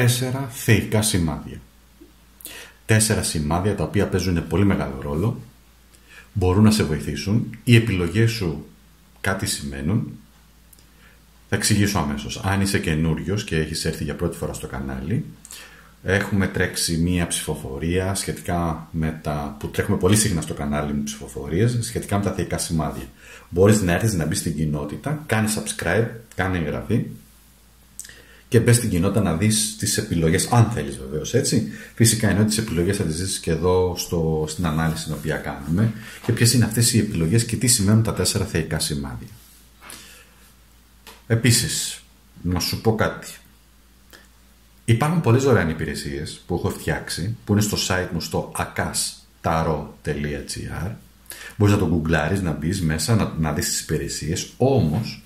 τέσσερα θεϊκά σημάδια. Τέσσερα σημάδια τα οποία παίζουν πολύ μεγάλο ρόλο, μπορούν να σε βοηθήσουν, οι επιλογές σου κάτι σημαίνουν. Θα εξηγήσω αμέσως. Αν είσαι καινούριος και έχεις έρθει για πρώτη φορά στο κανάλι, έχουμε τρέξει μία ψηφοφορία σχετικά με τα που τρέχουμε πολύ συχνά στο κανάλι μου ψηφοφορίες σχετικά με τα θεϊκά σημάδια. Μπορείς να έρθεις να μπεις στην κοινότητα, κάνει subscribe, κάνει εγγραφή και μπες στην κοινότητα να δεις τις επιλογές, αν θέλεις βεβαίως έτσι. Φυσικά είναι ότι τις επιλογές θα τις δεις και εδώ στο, στην ανάλυση την οποία κάνουμε και ποιες είναι αυτές οι επιλογές και τι σημαίνουν τα τέσσερα θεϊκά σημάδια. Επίσης, να σου πω κάτι. Υπάρχουν πολλές δωρεάν υπηρεσίες που έχω φτιάξει, που είναι στο site μου στο akastaro.gr Μπορείς να το γκουγκλάρεις, να μπεις μέσα, να, να δεις τις υπηρεσίες, όμως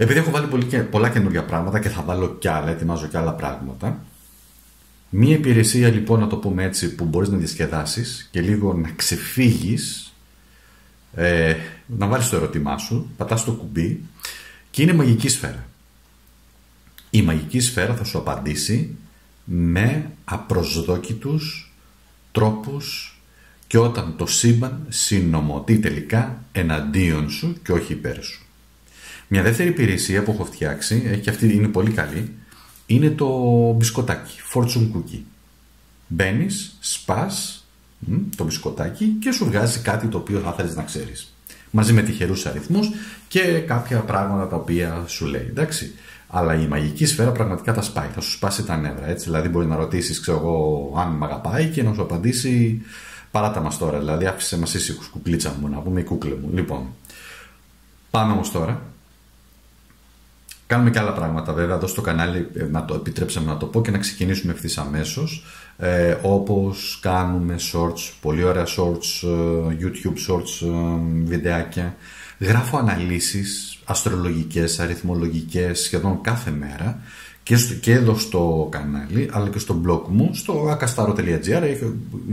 επειδή έχω βάλει πολύ, πολλά καινούργια πράγματα και θα βάλω κι άλλα, ετοιμάζω κι άλλα πράγματα. Μία υπηρεσία λοιπόν, να το πούμε έτσι, που μπορείς να διασκεδάσεις και λίγο να ξεφύγεις, ε, να βάλεις το ερώτημά σου, πατάς το κουμπί και είναι μαγική σφαίρα. Η μαγική σφαίρα θα σου απαντήσει με απροσδόκητους τρόπους και όταν το σύμπαν συνομωτεί τελικά εναντίον σου και όχι υπέρ σου. Μια δεύτερη υπηρεσία που έχω φτιάξει, ε, και αυτή είναι πολύ καλή, είναι το μπισκοτάκι, fortune cookie. Μπαίνεις, σπάς το μπισκοτάκι και σου βγάζει κάτι το οποίο θα θέλεις να ξέρεις. Μαζί με τυχερούς αριθμούς και κάποια πράγματα τα οποία σου λέει. Εντάξει. Αλλά η μαγική σφαίρα πραγματικά τα σπάει, θα σου σπάσει τα νεύρα. Έτσι. Δηλαδή, μπορεί να ρωτήσεις, ξέρω εγώ, αν με αγαπάει και να σου απαντήσει παράτα μας τώρα. Δηλαδή, άφησε μας ήσυχους, κουκλίτσα μου, να πούμε η κούκλε μου. Λοιπόν, πάμε όμως τώρα Κάνουμε και άλλα πράγματα βέβαια εδώ στο κανάλι, ε, να το επιτρέψαμε να το πω και να ξεκινήσουμε ευθύς αμέσως. Ε, όπως κάνουμε shorts, πολύ ωραία shorts, ε, YouTube shorts, ε, βιντεάκια. Γράφω αναλύσεις αστρολογικές, αριθμολογικές σχεδόν κάθε μέρα και, στο, και εδώ στο κανάλι αλλά και στο blog μου στο akastaro.gr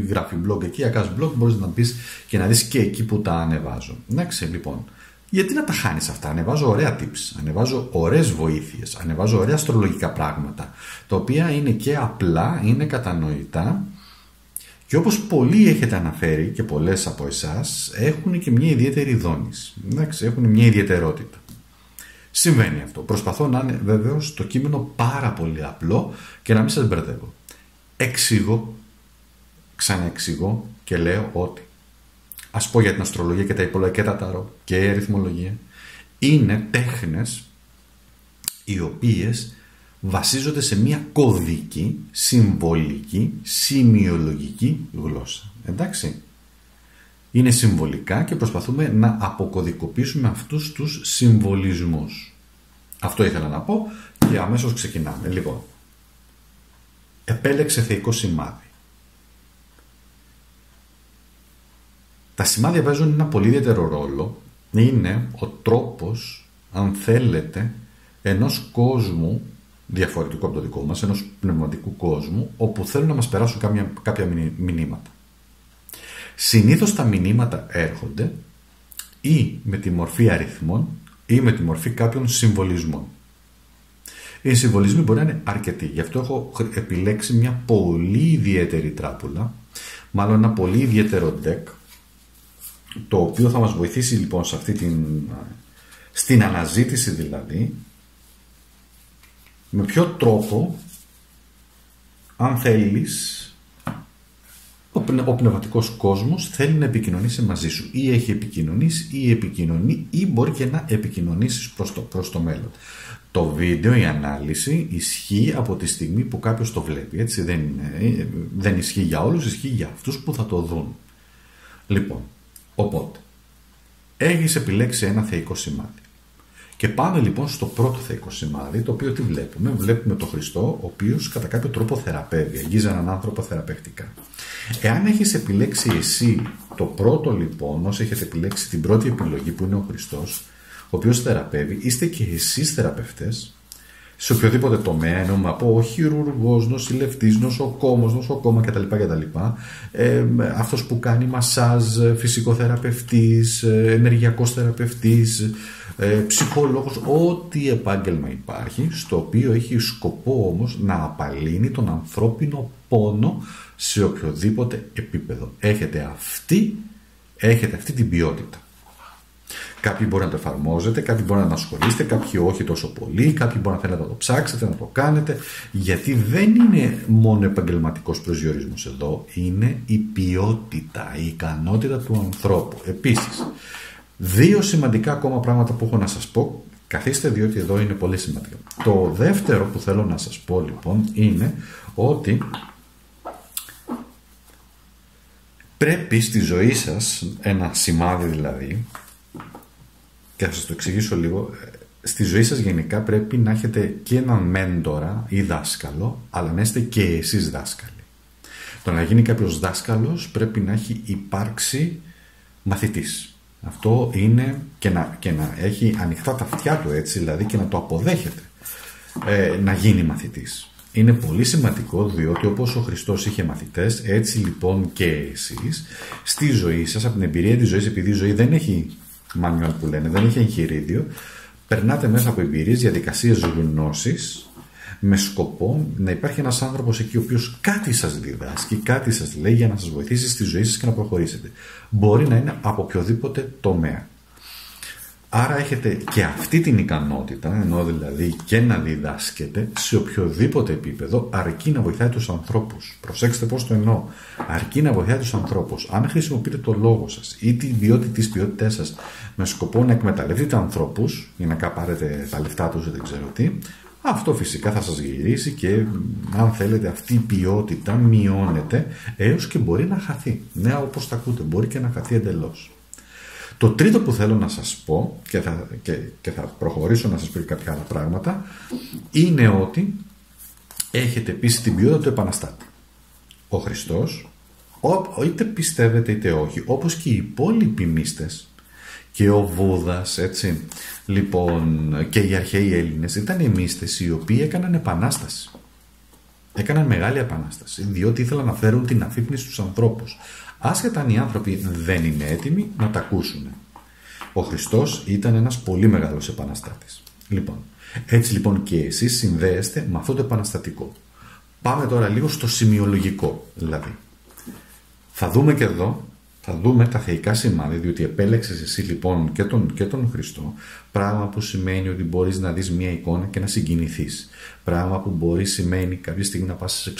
γράφει blog εκεί, akastblog μπορείς να μπει και να δεις και εκεί που τα ανεβάζω. Εντάξει λοιπόν. Γιατί να τα χάνεις αυτά; Ανεβάζω ωραία tips, ανεβάζω ωραίες βοήθειες, ανεβάζω ωραία αστρολογικά πράγματα, τα οποία είναι και απλά, είναι κατανοητά και όπως πολλοί έχετε αναφέρει και πολλές από εσάς έχουν και μια ιδιαίτερη δόνηση. Εντάξει, έχουν μια ιδιαιτερότητα. Συμβαίνει αυτό. Προσπαθώ να είναι βέβαιο το κείμενο πάρα πολύ απλό και να μην σας μπερδεύω. Εξηγώ, ξαναεξηγώ και λέω ότι ας πω για την αστρολογία και τα υπόλοιπα και τα ταρό και η αριθμολογία, είναι τέχνες οι οποίες βασίζονται σε μια κωδική, συμβολική, σημειολογική γλώσσα. Εντάξει. Είναι συμβολικά και προσπαθούμε να αποκωδικοποιήσουμε αυτούς τους συμβολισμούς. Αυτό ήθελα να πω και αμέσως ξεκινάμε. Λοιπόν, επέλεξε θεϊκό σημάδι. Τα σημάδια παίζουν ένα πολύ ιδιαίτερο ρόλο. Είναι ο τρόπος, αν θέλετε, ενός κόσμου διαφορετικού από το δικό μας, ενός πνευματικού κόσμου, όπου θέλουν να μας περάσουν κάποια, κάποια μηνύματα. Συνήθως τα μηνύματα έρχονται ή με τη μορφή αριθμών ή με τη μορφή κάποιων συμβολισμών. Οι συμβολισμοί μπορεί να είναι αρκετοί. Γι' αυτό έχω επιλέξει μια πολύ ιδιαίτερη τράπουλα, μάλλον ένα πολύ ιδιαίτερο deck, το οποίο θα μας βοηθήσει λοιπόν σε αυτή την, στην αναζήτηση δηλαδή με ποιο τρόπο αν θέλεις ο, ο πνευματικός κόσμος θέλει να επικοινωνήσει μαζί σου ή έχει επικοινωνήσει ή επικοινωνεί ή μπορεί και να επικοινωνήσεις προς το, προς το μέλλον. Το βίντεο, η ανάλυση ισχύει από τη στιγμή που κάποιος το βλέπει. Έτσι δεν, είναι, δεν ισχύει για όλους, ισχύει για αυτούς που θα το δουν. Λοιπόν, Οπότε, έχεις επιλέξει ένα θεϊκό σημάδι. Και πάμε λοιπόν στο πρώτο θεϊκό σημάδι, το οποίο τι βλέπουμε; Βλέπουμε τον Χριστό, ο οποίος κατά κάποιο τρόπο θεραπεύει, αγγίζει έναν άνθρωπο θεραπευτικά. Εάν έχεις επιλέξει εσύ το πρώτο λοιπόν, όσο έχετε επιλέξει την πρώτη επιλογή που είναι ο Χριστός, ο οποίος θεραπεύει, είστε και εσείς θεραπευτές, σε οποιοδήποτε τομέα, εννοούμε από χειρουργός, νοσηλευτής, νοσοκόμος, νοσοκόμα κτλ. κτλ. Ε, αυτός που κάνει μασάζ, φυσικοθεραπευτής, ενεργειακός θεραπευτής, ε, ψυχολόγος, ό,τι επάγγελμα υπάρχει, στο οποίο έχει σκοπό όμως να απαλύνει τον ανθρώπινο πόνο σε οποιοδήποτε επίπεδο. Έχετε αυτή, έχετε αυτή την ποιότητα. Κάποιοι μπορεί να το εφαρμόζετε, κάποιοι μπορεί να ασχολείστε, κάποιοι όχι τόσο πολύ, κάποιοι μπορεί να θέλετε να το ψάξετε, να το κάνετε, γιατί δεν είναι μόνο επαγγελματικός προσδιορισμός εδώ, είναι η ποιότητα, η ικανότητα του ανθρώπου. Επίσης, δύο σημαντικά ακόμα πράγματα που έχω να σας πω. Καθίστε διότι εδώ είναι πολύ σημαντικό. Το δεύτερο που θέλω να σας πω λοιπόν είναι ότι πρέπει στη ζωή σας ένα σημάδι δηλαδή και θα σας το εξηγήσω λίγο. Στη ζωή σας γενικά πρέπει να έχετε και έναν μέντορα ή δάσκαλο αλλά να είστε και εσείς δάσκαλοι. Το να γίνει κάποιος δάσκαλος πρέπει να έχει υπάρξει μαθητής. Αυτό είναι και να, και να έχει ανοιχτά τα αυτιά του έτσι δηλαδή και να το αποδέχεται ε, να γίνει μαθητής. Είναι πολύ σημαντικό διότι όπως ο Χριστός είχε μαθητές έτσι λοιπόν και εσείς στη ζωή σας από την εμπειρία της ζωής επειδή η ζωή δεν έχει manual που λένε, δεν έχει εγχειρίδιο περνάτε μέσα από εμπειρίες, διαδικασίες γνώσης με σκοπό να υπάρχει ένας άνθρωπος εκεί ο οποίος κάτι σας διδάσκει, κάτι σας λέει για να σας βοηθήσει στη ζωή σας και να προχωρήσετε. Μπορεί να είναι από οποιοδήποτε τομέα. Άρα έχετε και αυτή την ικανότητα, ενώ δηλαδή και να διδάσκετε σε οποιοδήποτε επίπεδο, αρκεί να βοηθάει τους ανθρώπους. Προσέξτε πώς το εννοώ. Αρκεί να βοηθάει τους ανθρώπους. Αν χρησιμοποιείτε το λόγο σας ή την ποιότητα της ποιότητάς σας με σκοπό να εκμεταλλευτείτε ανθρώπους για να καπάρετε τα λεφτά τους δεν ξέρω τι, αυτό φυσικά θα σας γυρίσει και αν θέλετε αυτή η ποιότητα μειώνεται έως και μπορεί να χαθεί. Ναι, όπως τα ακούτε, μπορεί και να χαθεί εντελώς. Το τρίτο που θέλω να σας πω και θα, και, και θα προχωρήσω να σας πω κάποια άλλα πράγματα είναι ότι έχετε επίσης την ποιότητα του επαναστάτη. Ο Χριστός είτε πιστεύετε είτε όχι όπως και οι υπόλοιποι μίστες και ο Βούδας έτσι λοιπόν και οι αρχαίοι Έλληνες ήταν οι μίστες οι οποίοι έκαναν επανάσταση έκαναν μεγάλη επανάσταση διότι ήθελαν να φέρουν την αφύπνιση στους ανθρώπους άσχετα αν οι άνθρωποι δεν είναι έτοιμοι να τα ακούσουν. Ο Χριστός ήταν ένας πολύ μεγάλος επαναστάτης. Λοιπόν, έτσι λοιπόν και εσείς συνδέεστε με αυτό το επαναστατικό. Πάμε τώρα λίγο στο σημειολογικό δηλαδή. Θα δούμε και εδώ θα δούμε τα θεϊκά σημάδια, διότι επέλεξες εσύ λοιπόν και τον, και τον Χριστό, πράγμα που σημαίνει ότι μπορείς να δεις μια εικόνα και να συγκινηθείς. Πράγμα που μπορεί σημαίνει κάποια στιγμή να πας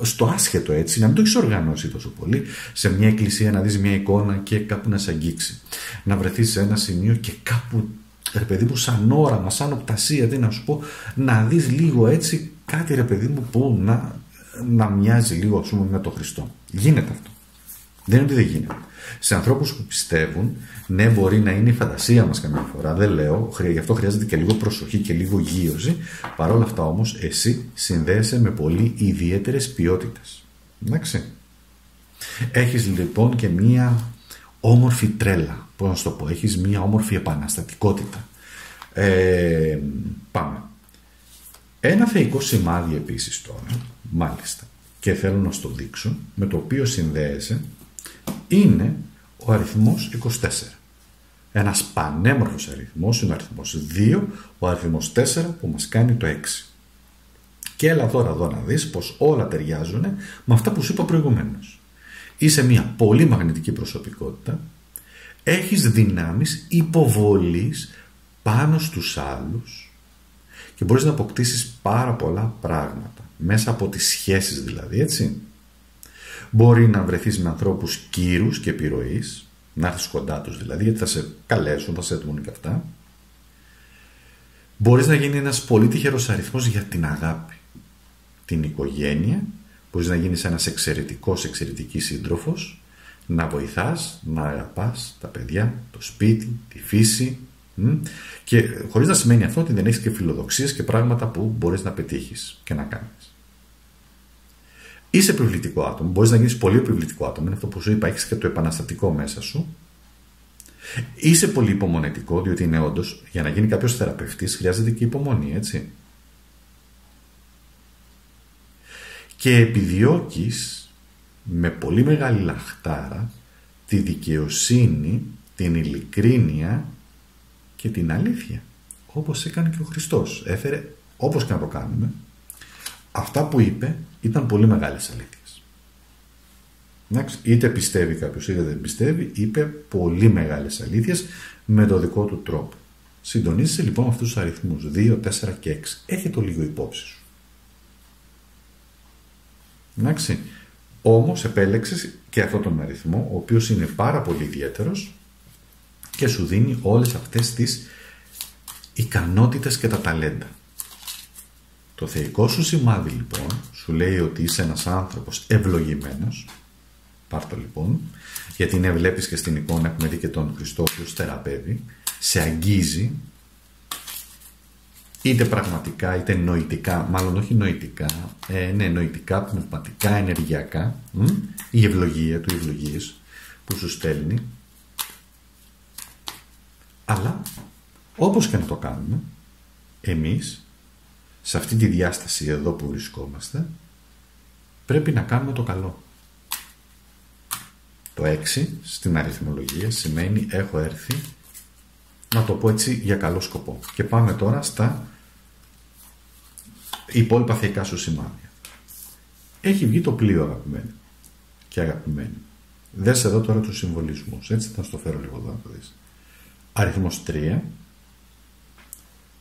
στο άσχετο έτσι, να μην το έχεις οργανώσει τόσο πολύ, σε μια εκκλησία να δεις μια εικόνα και κάπου να σε αγγίξει. Να βρεθείς σε ένα σημείο και κάπου ρε παιδί μου σαν όραμα, σαν οπτασία, τι να σου πω, να δεις λίγο έτσι κάτι ρε παιδί μου που να, να μοιάζει λίγο ας πούμε με τον Χριστό. Γίνεται αυτό. Δεν είναι ότι δεν γίνεται. Σε ανθρώπους που πιστεύουν, ναι, μπορεί να είναι η φαντασία μας καμιά φορά, δεν λέω, γι' αυτό χρειάζεται και λίγο προσοχή και λίγο γύρωση. Παρ' όλα αυτά όμως, εσύ συνδέεσαι με πολύ ιδιαίτερες ποιότητες. Εντάξει. Έχεις λοιπόν και μία όμορφη τρέλα, πώς να σου το πω, έχεις μία όμορφη επαναστατικότητα. Ε, πάμε. Ένα θεϊκό σημάδι επίσης τώρα, μάλιστα, και θέλω να σου το δείξω, με το οποίο συνδέεσαι είναι ο αριθμός 24. Ένας πανέμορφος αριθμός είναι ο αριθμός 2, ο αριθμός 4 που μας κάνει το 6. Και έλα τώρα εδώ να δεις πως όλα ταιριάζουν με αυτά που σου είπα προηγουμένως. Είσαι μια πολύ μαγνητική προσωπικότητα, έχεις δυνάμεις υποβολής πάνω στους άλλους και μπορείς να αποκτήσεις πάρα πολλά πράγματα, μέσα από τις σχέσεις δηλαδή, έτσι. Μπορεί να βρεθείς με ανθρώπους κύρους και επιρροής, να έρθεις κοντά τους δηλαδή, γιατί θα σε καλέσουν, θα σε έτοιμουν και αυτά. Μπορείς να γίνει ένας πολύ τυχερός αριθμός για την αγάπη, την οικογένεια, μπορείς να γίνεις ένας εξαιρετικός, εξαιρετικής σύντροφος, να βοηθάς, να αγαπάς τα παιδιά, το σπίτι, τη φύση, και χωρίς να σημαίνει αυτό ότι δεν έχεις και φιλοδοξίες και πράγματα που μπορείς να πετύχεις και να κάνεις. Είσαι επιβλητικό άτομο, μπορείς να γίνεις πολύ επιβλητικό άτομο, είναι αυτό που σου είπα, έχεις και το επαναστατικό μέσα σου. Είσαι πολύ υπομονετικό, διότι είναι όντως για να γίνει κάποιος θεραπευτής χρειάζεται και υπομονή, έτσι. Και επιδιώκεις με πολύ μεγάλη λαχτάρα τη δικαιοσύνη, την ειλικρίνεια και την αλήθεια. Όπως έκανε και ο Χριστός. Έφερε, όπως και να το κάνουμε, αυτά που είπε ήταν πολύ μεγάλες αλήθειες. Είτε πιστεύει κάποιος είτε δεν πιστεύει, είπε πολύ μεγάλες αλήθειες με το δικό του τρόπο. Συντονίζεσαι λοιπόν με αυτούς τους αριθμούς 2, 4 και 6. Έχει το λίγο υπόψη σου. Εντάξει. Όμως επέλεξες και αυτόν τον αριθμό, ο οποίος είναι πάρα πολύ ιδιαίτερος και σου δίνει όλες αυτές τις ικανότητες και τα ταλέντα. Το θεϊκό σου σημάδι λοιπόν σου λέει ότι είσαι ένας άνθρωπος ευλογημένος. Πάρ' το λοιπόν, γιατί είναι βλέπεις και στην εικόνα έχουμε δει και τον Χριστό που θεραπεύει, σε αγγίζει είτε πραγματικά είτε νοητικά, μάλλον όχι νοητικά, ε, ναι, νοητικά, πνευματικά, ενεργειακά, η ευλογία του, οι ευλογίες που σου στέλνει. Αλλά, όπως και να το κάνουμε, εμείς, σε αυτή τη διάσταση εδώ που βρισκόμαστε, πρέπει να κάνουμε το καλό. Το 6 στην αριθμολογία σημαίνει έχω έρθει να το πω έτσι για καλό σκοπό. Και πάμε τώρα στα υπόλοιπα θεϊκά σου σημάδια. Έχει βγει το πλοίο αγαπημένο και αγαπημένο. Δες εδώ τώρα τους συμβολισμούς. Έτσι θα στο φέρω λίγο εδώ να το δεις. Αριθμός 3.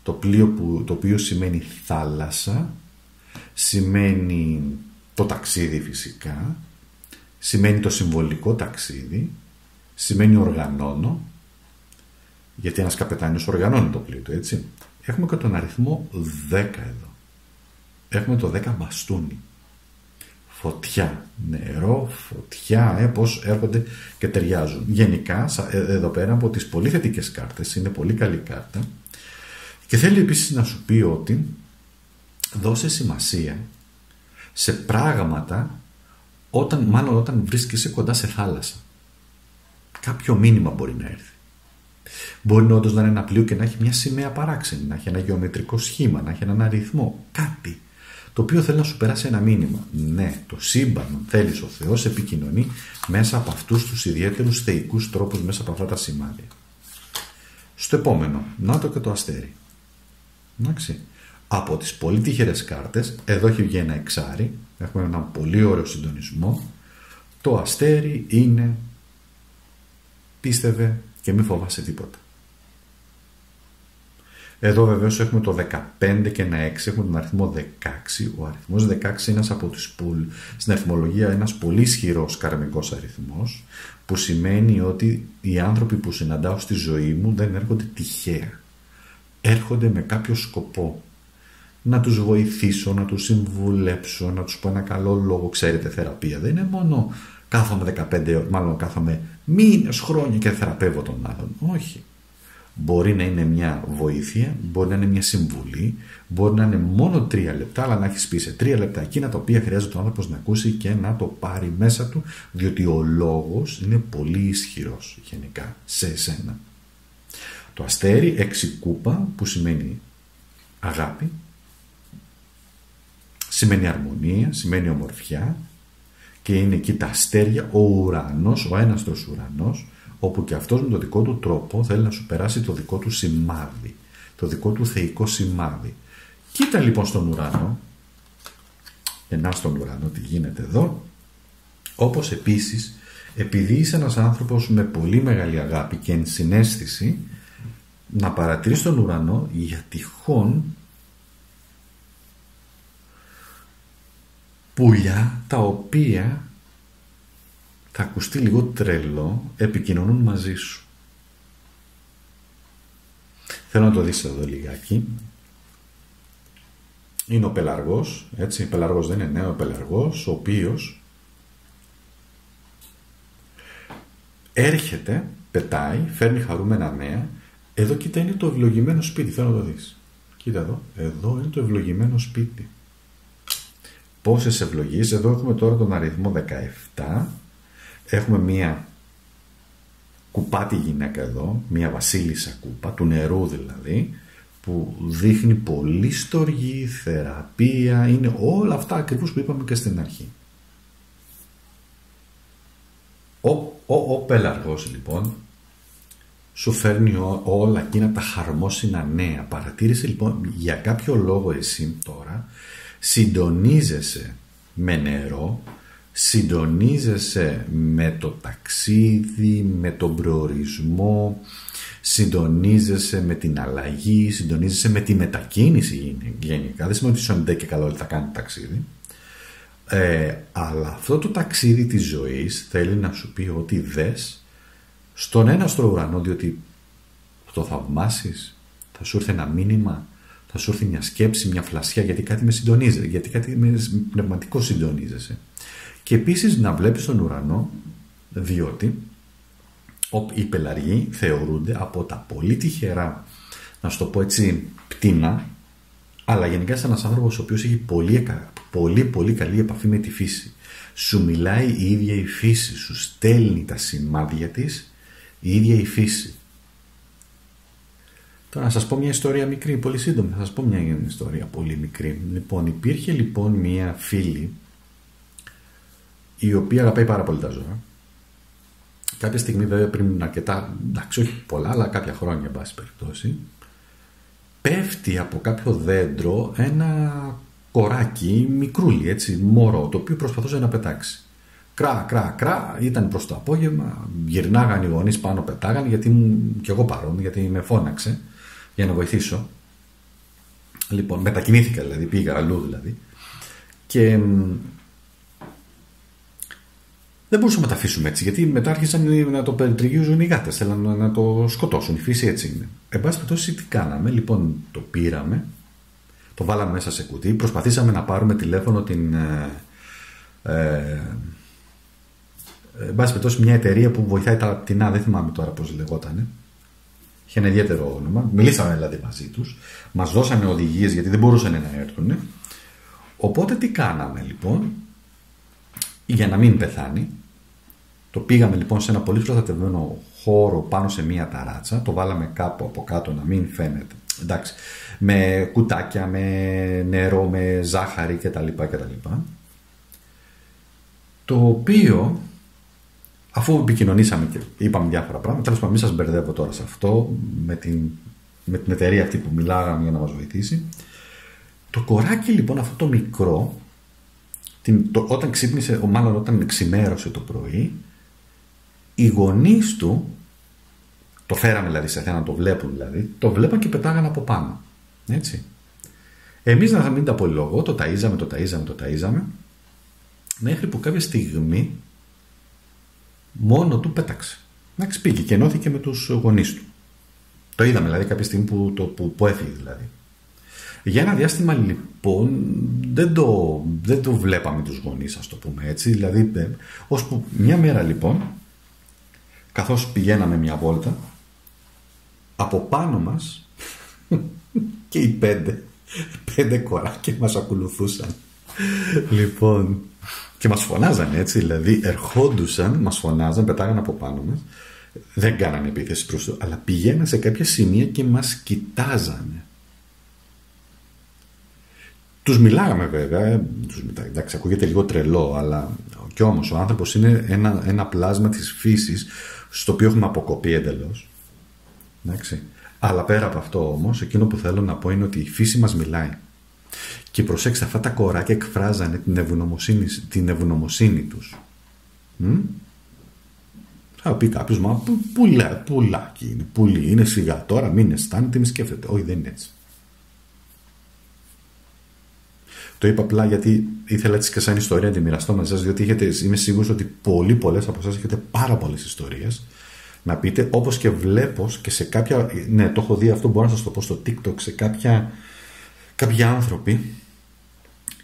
Το πλοίο που, το οποίο σημαίνει θάλασσα. Σημαίνει το ταξίδι φυσικά. Σημαίνει το συμβολικό ταξίδι. Σημαίνει οργανώνω γιατί ένας καπετάνιος οργανώνει το πλοίο έτσι. Έχουμε και τον αριθμό 10 εδώ. Έχουμε το 10 μπαστούνι. Φωτιά, νερό, φωτιά, ε, πώς έρχονται και ταιριάζουν. Γενικά, ε, εδώ πέρα από τις πολύ θετικές κάρτες, είναι πολύ καλή κάρτα. Και θέλει επίσης να σου πει ότι δώσε σημασία σε πράγματα όταν, μάλλον όταν βρίσκεσαι κοντά σε θάλασσα. Κάποιο μήνυμα μπορεί να έρθει. Μπορεί όντως να είναι ένα πλοίο και να έχει μια σημαία παράξενη, να έχει ένα γεωμετρικό σχήμα, να έχει έναν αριθμό, κάτι το οποίο θέλει να σου περάσει ένα μήνυμα. Ναι, το σύμπαν, θέλεις ο Θεός, επικοινωνεί μέσα από αυτούς τους ιδιαίτερους θεϊκούς τρόπους, μέσα από αυτά τα σημάδια. Στο επόμενο, να το και το αστέρι. Εντάξει. Από τις πολύ τυχερές κάρτες, εδώ έχει βγει ένα εξάρι, έχουμε ένα πολύ ωραίο συντονισμό. Το αστέρι είναι, πίστευε, και μην φοβάσαι τίποτα. Εδώ βεβαίως έχουμε το 15 και ένα 6, έχουμε τον αριθμό 16. Ο αριθμός 16 είναι ένας από τους πουλ, στην αριθμολογία ένας πολύ ισχυρός καρμικός αριθμός, που σημαίνει ότι οι άνθρωποι που συναντάω στη ζωή μου δεν έρχονται τυχαία. Έρχονται με κάποιο σκοπό. Να τους βοηθήσω, να τους συμβουλέψω, να τους πω ένα καλό λόγο. Ξέρετε, θεραπεία δεν είναι μόνο κάθομαι 15, μάλλον κάθομαι μήνες, χρόνια και θεραπεύω τον άλλον. Όχι. Μπορεί να είναι μια βοήθεια, μπορεί να είναι μια συμβουλή, μπορεί να είναι μόνο τρία λεπτά, αλλά να έχεις πει σε τρία λεπτά εκείνα τα οποία χρειάζεται ο άνθρωπος να ακούσει και να το πάρει μέσα του, διότι ο λόγος είναι πολύ ισχυρός γενικά σε εσένα. Το αστέρι έξι κούπα που σημαίνει αγάπη, σημαίνει αρμονία, σημαίνει ομορφιά, και είναι εκεί τα αστέρια, ο ουρανός, ο έναστος ουρανός, όπου και αυτός με το δικό του τρόπο θέλει να σου περάσει το δικό του σημάδι, το δικό του θεϊκό σημάδι. Κοίτα λοιπόν στον ουρανό, ενά στον ουρανό τι γίνεται εδώ, όπως επίσης επειδή είσαι ένας άνθρωπος με πολύ μεγάλη αγάπη και ενσυναίσθηση, να παρατηρείς τον ουρανό για τυχόν πουλιά τα οποία θα ακουστεί λίγο τρελό επικοινωνούν μαζί σου. Θέλω να το δεις εδώ λιγάκι. Είναι ο πελαργός, έτσι, ο πελαργός δεν είναι νέο, ο πελαργός, ο οποίος έρχεται, πετάει, φέρνει χαρούμενα νέα. Εδώ κοίτα είναι το ευλογημένο σπίτι, θέλω να το δεις. Κοίτα εδώ, εδώ είναι το ευλογημένο σπίτι πόσες ευλογίες. Εδώ έχουμε τώρα τον αριθμό 17. Έχουμε μία κουπάτη γυναίκα εδώ, μία βασίλισσα κούπα, του νερού δηλαδή, που δείχνει πολύ στοργή, θεραπεία, είναι όλα αυτά ακριβώς που είπαμε και στην αρχή. Ο, ο, ο πέλαργος λοιπόν σου φέρνει όλα εκείνα τα χαρμόσυνα νέα. Παρατήρησε λοιπόν για κάποιο λόγο εσύ τώρα συντονίζεσαι με νερό, συντονίζεσαι με το ταξίδι, με τον προορισμό, συντονίζεσαι με την αλλαγή, συντονίζεσαι με τη μετακίνηση γενικά. Δεν σημαίνει ότι σου και καλό ότι θα κάνει ταξίδι. Ε, αλλά αυτό το ταξίδι της ζωής θέλει να σου πει ότι δες στον ένα στο ουρανό διότι το θαυμάσεις. Θα σου έρθει ένα μήνυμα θα σου έρθει μια σκέψη, μια φλασιά γιατί κάτι με συντονίζει, γιατί κάτι με πνευματικό συντονίζεσαι. Και επίσης να βλέπεις τον ουρανό διότι οι πελαργοί θεωρούνται από τα πολύ τυχερά να σου το πω έτσι πτήνα αλλά γενικά είσαι ένας άνθρωπος ο οποίος έχει πολύ, πολύ πολύ καλή επαφή με τη φύση. Σου μιλάει η ίδια η φύση σου στέλνει τα σημάδια της η ίδια η φύση Τώρα να σας πω μια ιστορία μικρή, πολύ σύντομη, θα σας πω μια ιστορία πολύ μικρή. Λοιπόν, υπήρχε λοιπόν μια φίλη η οποία αγαπάει πάρα πολύ τα ζώα. Κάποια στιγμή βέβαια πριν αρκετά, εντάξει όχι πολλά, αλλά κάποια χρόνια εν πάση περιπτώσει, πέφτει από κάποιο δέντρο ένα κοράκι μικρούλι, έτσι, μωρό, το οποίο προσπαθούσε να πετάξει. Κρά, κρά, κρά, ήταν προς το απόγευμα, γυρνάγαν οι γονείς πάνω, πετάγαν, γιατί και εγώ παρόν, γιατί με φώναξε για να βοηθήσω. Λοιπόν, μετακινήθηκα δηλαδή, πήγα αλλού δηλαδή. Και δεν μπορούσαμε να τα αφήσουμε έτσι, γιατί μετά άρχισαν να το περιτριγίζουν οι γάτες. Θέλανε να το σκοτώσουν. Η φύση έτσι είναι. Εν πάση περιπτώσει, τι κάναμε. Λοιπόν, το πήραμε, το βάλαμε μέσα σε κουτί, προσπαθήσαμε να πάρουμε τηλέφωνο την. Ε, ε, εν πάση περιπτώσει, μια εταιρεία που βοηθάει τα πτηνά, δεν θυμάμαι τώρα πώς λεγότανε. Είχε ένα ιδιαίτερο όνομα. Μιλήσαμε δηλαδή μαζί τους. Μας δώσανε οδηγίες γιατί δεν μπορούσαν να έρθουν. Οπότε τι κάναμε λοιπόν, για να μην πεθάνει. Το πήγαμε λοιπόν σε ένα πολύ προστατευμένο χώρο πάνω σε μία ταράτσα. Το βάλαμε κάπου από κάτω να μην φαίνεται. Εντάξει, με κουτάκια, με νερό, με ζάχαρη κτλ. κτλ. Το οποίο αφού επικοινωνήσαμε και είπαμε διάφορα πράγματα, τέλος πάντων, μην σας μπερδεύω τώρα σε αυτό, με την, με την εταιρεία αυτή που μιλάγαμε για να μας βοηθήσει. Το κοράκι λοιπόν αυτό το μικρό, την, το, όταν ξύπνησε, μάλλον όταν ξημέρωσε το πρωί, οι γονείς του, το φέραμε δηλαδή σε να το βλέπουν δηλαδή, το βλέπαν και πετάγαν από πάνω. Έτσι. Εμείς να μην τα πολυλογώ, το ταΐζαμε, το ταΐζαμε, το ταΐζαμε, μέχρι που κάποια στιγμή μόνο του πέταξε. Εντάξει, πήγε και ενώθηκε με τους γονείς του. Το είδαμε δηλαδή κάποια στιγμή που, το, που, που έφυγε δηλαδή. Για ένα διάστημα λοιπόν δεν το, δεν το βλέπαμε τους γονείς ας το πούμε έτσι. Δηλαδή ε, ώσπου μια μέρα λοιπόν καθώς πηγαίναμε μια βόλτα από πάνω μας και οι πέντε πέντε κοράκια μας ακολουθούσαν. λοιπόν και μας φωνάζανε έτσι, δηλαδή ερχόντουσαν, μας φωνάζαν, πετάγανε από πάνω μας. Δεν κάνανε επίθεση προς το, αλλά πηγαίναν σε κάποια σημεία και μας κοιτάζανε. Τους μιλάγαμε βέβαια, τους, εντάξει ακούγεται λίγο τρελό, αλλά κι όμως ο άνθρωπος είναι ένα, ένα πλάσμα της φύσης στο οποίο έχουμε αποκοπεί εντελώς. Εντάξει. Αλλά πέρα από αυτό όμως, εκείνο που θέλω να πω είναι ότι η φύση μας μιλάει. Και προσέξτε, αυτά τα κοράκια εκφράζανε την ευγνωμοσύνη, την ευγνωμοσύνη τους. Θα πει κάποιος, μα πουλά, πουλάκι είναι, πουλί είναι σιγά τώρα, μην αισθάνεται, μην σκέφτεται. Όχι, δεν είναι έτσι. Το είπα απλά γιατί ήθελα έτσι και σαν ιστορία να τη μοιραστώ μαζί σας, διότι έχετε, είμαι σίγουρος ότι πολλοί, πολλές από εσάς έχετε πάρα πολλές ιστορίες να πείτε, όπως και βλέπω και σε κάποια. Ναι, το έχω δει αυτό, μπορώ να σας το πω στο TikTok, σε κάποια κάποιοι άνθρωποι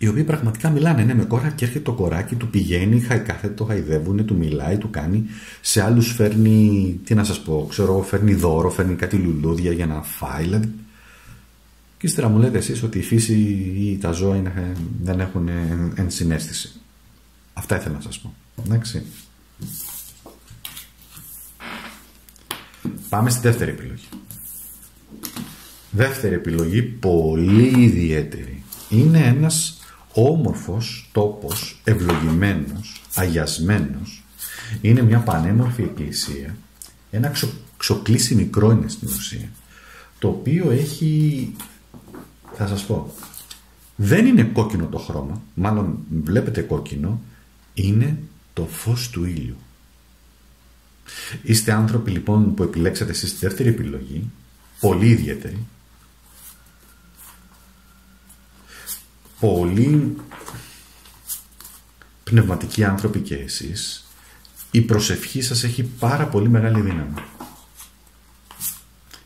οι οποίοι πραγματικά μιλάνε ναι, με κόρα και έρχεται το κοράκι, του πηγαίνει, κάθεται, το χαϊδεύουν, του μιλάει, του κάνει. Σε άλλους φέρνει, τι να σας πω, ξέρω φέρνει δώρο, φέρνει κάτι λουλούδια για να φάει. Δηλαδή. Και ύστερα μου λέτε εσείς ότι η φύση ή τα ζώα είναι, δεν έχουν ενσυναίσθηση. Αυτά ήθελα να σας πω. Εντάξει. Πάμε στη δεύτερη επιλογή. Δεύτερη επιλογή, πολύ ιδιαίτερη. Είναι ένας όμορφος τόπος, ευλογημένος, αγιασμένος. Είναι μια πανέμορφη εκκλησία. Ένα Ξοκλήσι μικρό είναι στην ουσία. Το οποίο έχει, θα σας πω, δεν είναι κόκκινο το χρώμα, μάλλον βλέπετε κόκκινο, είναι το φως του ήλιου. Είστε άνθρωποι λοιπόν που επιλέξατε εσείς τη δεύτερη επιλογή, πολύ ιδιαίτερη, πολύ πνευματικοί άνθρωποι και εσείς, η προσευχή σας έχει πάρα πολύ μεγάλη δύναμη.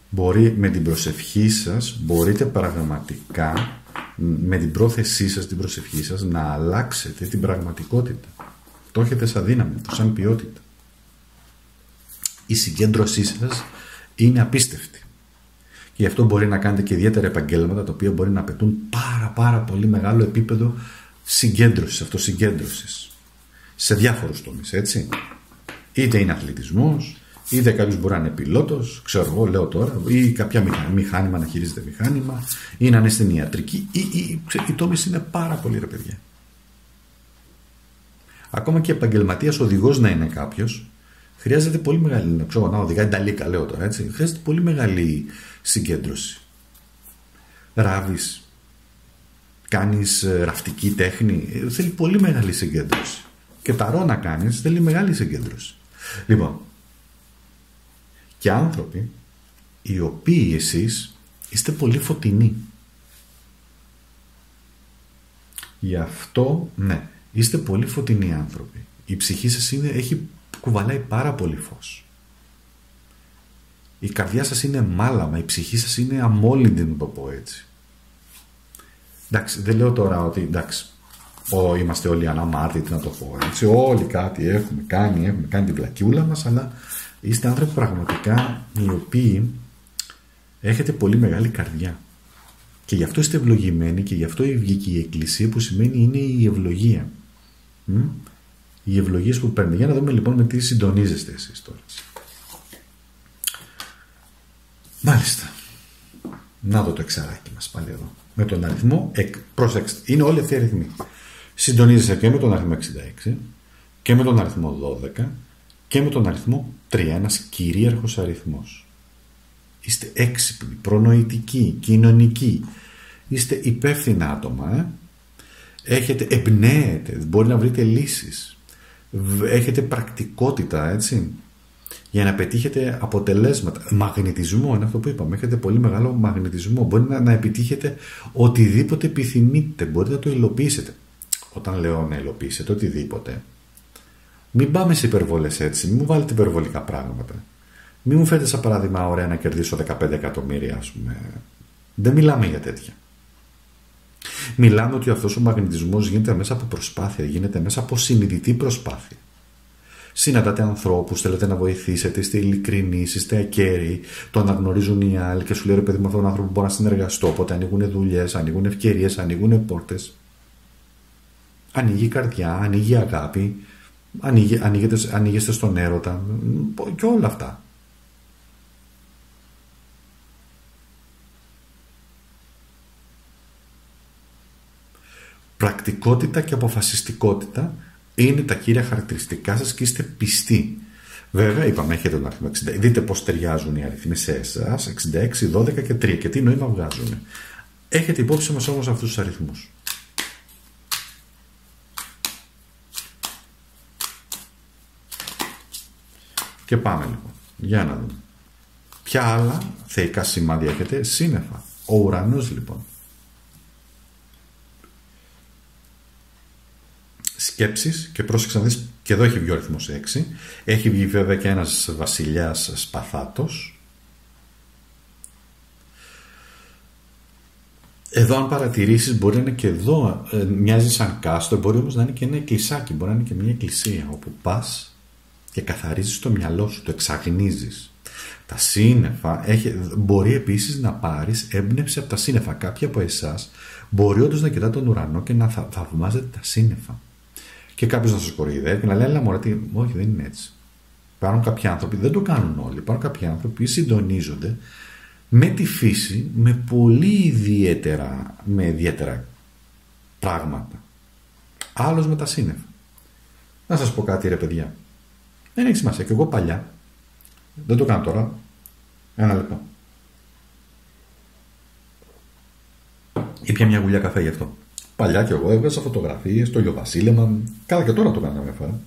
Μπορεί, με την προσευχή σας μπορείτε πραγματικά με την πρόθεσή σας, την προσευχή σας να αλλάξετε την πραγματικότητα. Το έχετε σαν δύναμη, σαν ποιότητα. Η συγκέντρωσή σας είναι απίστευτη. Και γι' αυτό μπορεί να κάνετε και ιδιαίτερα επαγγέλματα τα οποία μπορεί να απαιτούν πάρα πάρα πολύ μεγάλο επίπεδο συγκέντρωσης, αυτοσυγκέντρωσης σε διάφορους τομείς, έτσι. Είτε είναι αθλητισμός, είτε κάποιος μπορεί να είναι πιλότος, ξέρω εγώ, λέω τώρα, ή κάποια μηχάνημα να χειρίζεται μηχάνημα, ή να είναι στην ιατρική, ή, ή, οι τομείς είναι πάρα πολύ ρε παιδιά. Ακόμα και επαγγελματίας οδηγός να είναι κάποιος, χρειάζεται πολύ μεγάλη. Ξέρω, να οδηγάει ταλίκα, λέω τώρα έτσι. Χρειάζεται πολύ μεγάλη συγκέντρωση. Ράβεις, κάνεις ε, ραφτική τέχνη, ε, θέλει πολύ μεγάλη συγκέντρωση. Και ταρό να κάνεις θέλει μεγάλη συγκέντρωση. Λοιπόν, και άνθρωποι οι οποίοι εσείς είστε πολύ φωτεινοί. Γι' αυτό, ναι, είστε πολύ φωτεινοί άνθρωποι. Η ψυχή σας είναι, έχει, κουβαλάει πάρα πολύ φως. Η καρδιά σας είναι μάλαμα, η ψυχή σας είναι αμόλυντη να το πω έτσι. Εντάξει, δεν λέω τώρα ότι εντάξει, ο, είμαστε όλοι αναμάρτητοι να το πω έτσι, όλοι κάτι έχουμε κάνει, έχουμε κάνει την πλακιούλα μας, αλλά είστε άνθρωποι πραγματικά οι οποίοι έχετε πολύ μεγάλη καρδιά. Και γι' αυτό είστε ευλογημένοι και γι' αυτό βγήκε η Εκκλησία που σημαίνει είναι η ευλογία. Οι ευλογίες που παίρνετε. Για να δούμε λοιπόν με τι συντονίζεστε εσείς τώρα. Μάλιστα. Να δω το εξαράκι μας πάλι εδώ. Με τον αριθμό, προσέξτε, είναι όλοι αυτοί οι αριθμοί. Συντονίζεσαι και με τον αριθμό 66 και με τον αριθμό 12 και με τον αριθμό 3, ένας κυρίαρχος αριθμός. Είστε έξυπνοι, προνοητικοί, κοινωνικοί. Είστε υπεύθυνα άτομα. Ε; Έχετε, εμπνέετε, μπορεί να βρείτε λύσεις. Έχετε πρακτικότητα, έτσι. Για να πετύχετε αποτελέσματα. Μαγνητισμό είναι αυτό που είπαμε. Έχετε πολύ μεγάλο μαγνητισμό. Μπορεί να, να επιτύχετε οτιδήποτε επιθυμείτε. Μπορείτε να το υλοποιήσετε. Όταν λέω να υλοποιήσετε οτιδήποτε, μην πάμε σε υπερβολές έτσι, μην μου βάλετε υπερβολικά πράγματα. Μην μου φέρετε σαν παράδειγμα, ωραία, να κερδίσω 15 εκατομμύρια, ας πούμε. Δεν μιλάμε για τέτοια. Μιλάμε ότι αυτός ο μαγνητισμός γίνεται μέσα από προσπάθεια, γίνεται μέσα από συνειδητή προσπάθεια. Συναντάτε ανθρώπους, θέλετε να βοηθήσετε, είστε ειλικρινεί, είστε ακέραιοι, το αναγνωρίζουν οι άλλοι και σου λέει ρε παιδί με αυτόν τον άνθρωπο μπορώ να συνεργαστώ. Οπότε ανοίγουν δουλειές, ανοίγουν ευκαιρίες, ανοίγουν πόρτες. Ανοίγει η καρδιά, ανοίγει η αγάπη, ανοίγετε, ανοίγεστε στον έρωτα και όλα αυτά. Πρακτικότητα και αποφασιστικότητα είναι τα κύρια χαρακτηριστικά σας και είστε πιστοί. Βέβαια, είπαμε, έχετε τον αριθμό 60. Δείτε πώς ταιριάζουν οι αριθμοί σε εσάς, 66, 12 και 3 και τι νόημα βγάζουν. Έχετε υπόψη μας όμως αυτούς τους αριθμούς. Και πάμε λοιπόν. Για να δούμε. Ποια άλλα θεϊκά σημάδια έχετε; Σύννεφα. Ο ουρανός λοιπόν. Σκέψεις και πρόσεξα να δεις και εδώ έχει βγει ο αριθμός 6. Έχει βγει βέβαια και ένας βασιλιάς σπαθάτος. Εδώ αν παρατηρήσεις μπορεί να είναι και εδώ, ε, μοιάζει σαν κάστρο, μπορεί όμως να είναι και ένα εκκλησάκι, μπορεί να είναι και μια εκκλησία όπου πας και καθαρίζεις το μυαλό σου, το εξαγνίζεις. Τα σύννεφα έχει, μπορεί επίσης να πάρεις έμπνευση από τα σύννεφα. Κάποιοι από εσάς μπορεί όντως να κοιτά τον ουρανό και να θαυμάζετε τα σύννεφα. Και κάποιος να σα κοροϊδεύει και να λέει: Αλλά μωρέ, τι... όχι, δεν είναι έτσι. Υπάρχουν κάποιοι άνθρωποι, δεν το κάνουν όλοι. Υπάρχουν κάποιοι άνθρωποι που συντονίζονται με τη φύση με πολύ ιδιαίτερα, με ιδιαίτερα πράγματα. Άλλος με τα σύννεφα. Να σας πω κάτι, ρε παιδιά. Δεν έχει σημασία. Και εγώ παλιά, δεν το κάνω τώρα, Ένα λεπτό. Ήπια μια γουλιά καφέ γι' αυτό. Παλιά κι εγώ έβγαζα φωτογραφίες, το ηλιοβασίλεμα. Καλά και τώρα το κάνω μια φορά.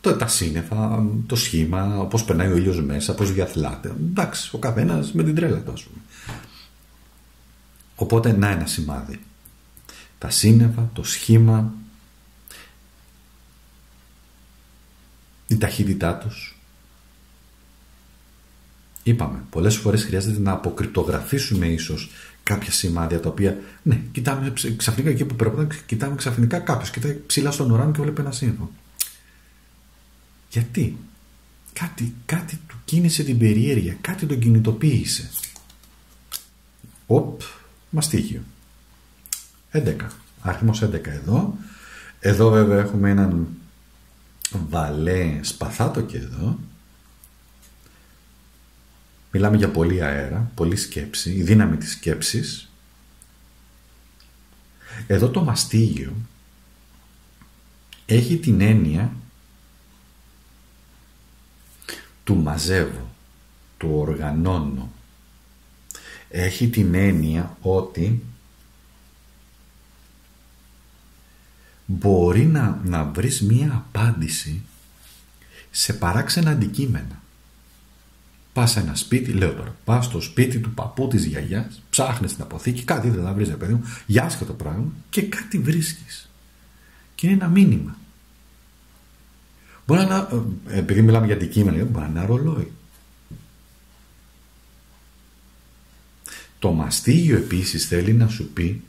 Το, τα σύννεφα, το σχήμα, πώς περνάει ο ήλιος μέσα, πώς διαθλάται. Εντάξει, ο καθένας με την τρέλα του, ας πούμε. Οπότε, να ένα σημάδι. Τα σύννεφα, το σχήμα, η ταχύτητά τους. Είπαμε, πολλές φορές χρειάζεται να αποκρυπτογραφήσουμε ίσως κάποια σημάδια τα οποία, ναι, κοιτάμε ξαφνικά εκεί που πρέπει κοιτάμε ξαφνικά κάποιος, κοιτάει ψηλά στον ουρανό και βλέπει ένα σύννεφο. Γιατί, κάτι, κάτι του κίνησε την περιέργεια, κάτι τον κινητοποίησε. Οπ, μαστίγιο. 11. Αριθμός 11 εδώ. Εδώ βέβαια έχουμε έναν βαλέ σπαθάτο και εδώ. Μιλάμε για πολύ αέρα, πολύ σκέψη, η δύναμη της σκέψης. Εδώ το μαστίγιο έχει την έννοια του μαζεύω, του οργανώνω. Έχει την έννοια ότι μπορεί να, να βρεις μία απάντηση σε παράξενα αντικείμενα. Πας σε ένα σπίτι, λέω τώρα, πας στο σπίτι του παππού της γιαγιάς, ψάχνεις την αποθήκη, κάτι δεν θα βρεις, παιδί μου, για το πράγμα και κάτι βρίσκεις. Και είναι ένα μήνυμα. Μπορεί να, ε, επειδή μιλάμε για αντικείμενα, μπορεί να είναι ένα ρολόι. Το μαστίγιο επίσης θέλει να σου πει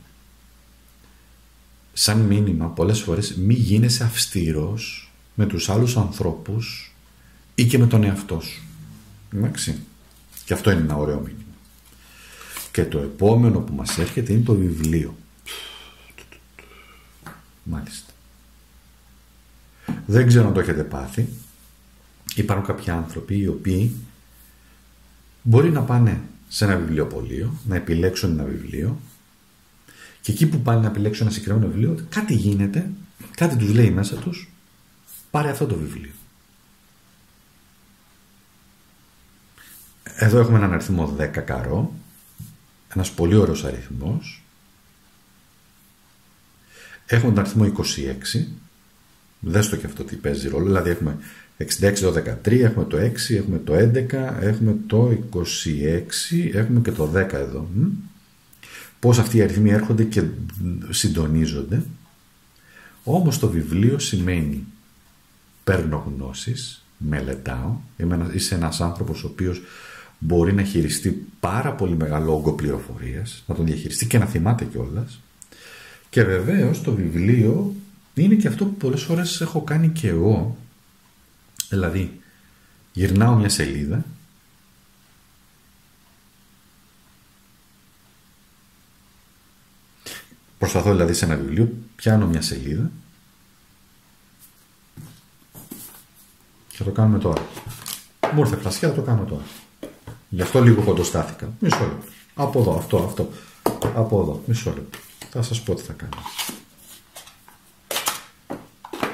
σαν μήνυμα πολλές φορές μη γίνεσαι αυστηρός με τους άλλους ανθρώπους ή και με τον εαυτό σου. Εντάξει. Και αυτό είναι ένα ωραίο μήνυμα. Και το επόμενο που μας έρχεται είναι το βιβλίο. Μάλιστα. Δεν ξέρω αν το έχετε πάθει. Υπάρχουν κάποιοι άνθρωποι οι οποίοι μπορεί να πάνε σε ένα βιβλιοπωλείο, να επιλέξουν ένα βιβλίο και εκεί που πάνε να επιλέξουν ένα συγκεκριμένο βιβλίο, κάτι γίνεται, κάτι τους λέει μέσα τους, πάρε αυτό το βιβλίο. Εδώ έχουμε έναν αριθμό 10 καρό, ένας πολύ ωραίος αριθμός. Έχουμε τον αριθμό 26, δες το και αυτό τι παίζει ρόλο, δηλαδή έχουμε 66 το 13, έχουμε το 6, έχουμε το 11, έχουμε το 26, έχουμε και το 10 εδώ. Πώς αυτοί οι αριθμοί έρχονται και συντονίζονται. Όμως το βιβλίο σημαίνει παίρνω γνώσεις, μελετάω, είσαι ένας άνθρωπος ο οποίος μπορεί να χειριστεί πάρα πολύ μεγάλο όγκο πληροφορίας, να τον διαχειριστεί και να θυμάται κιόλας. Και βεβαίως το βιβλίο είναι και αυτό που πολλές φορές έχω κάνει και εγώ. Δηλαδή, γυρνάω μια σελίδα Προσπαθώ δηλαδή σε ένα βιβλίο, πιάνω μια σελίδα και το κάνουμε τώρα. Μου ήρθε φλασιά, το κάνω τώρα. Γι' αυτό λίγο κοντοστάθηκα. Μισό λεπτό. Από εδώ, αυτό, αυτό. Από εδώ, μισό λεπτό. Θα σας πω τι θα κάνω.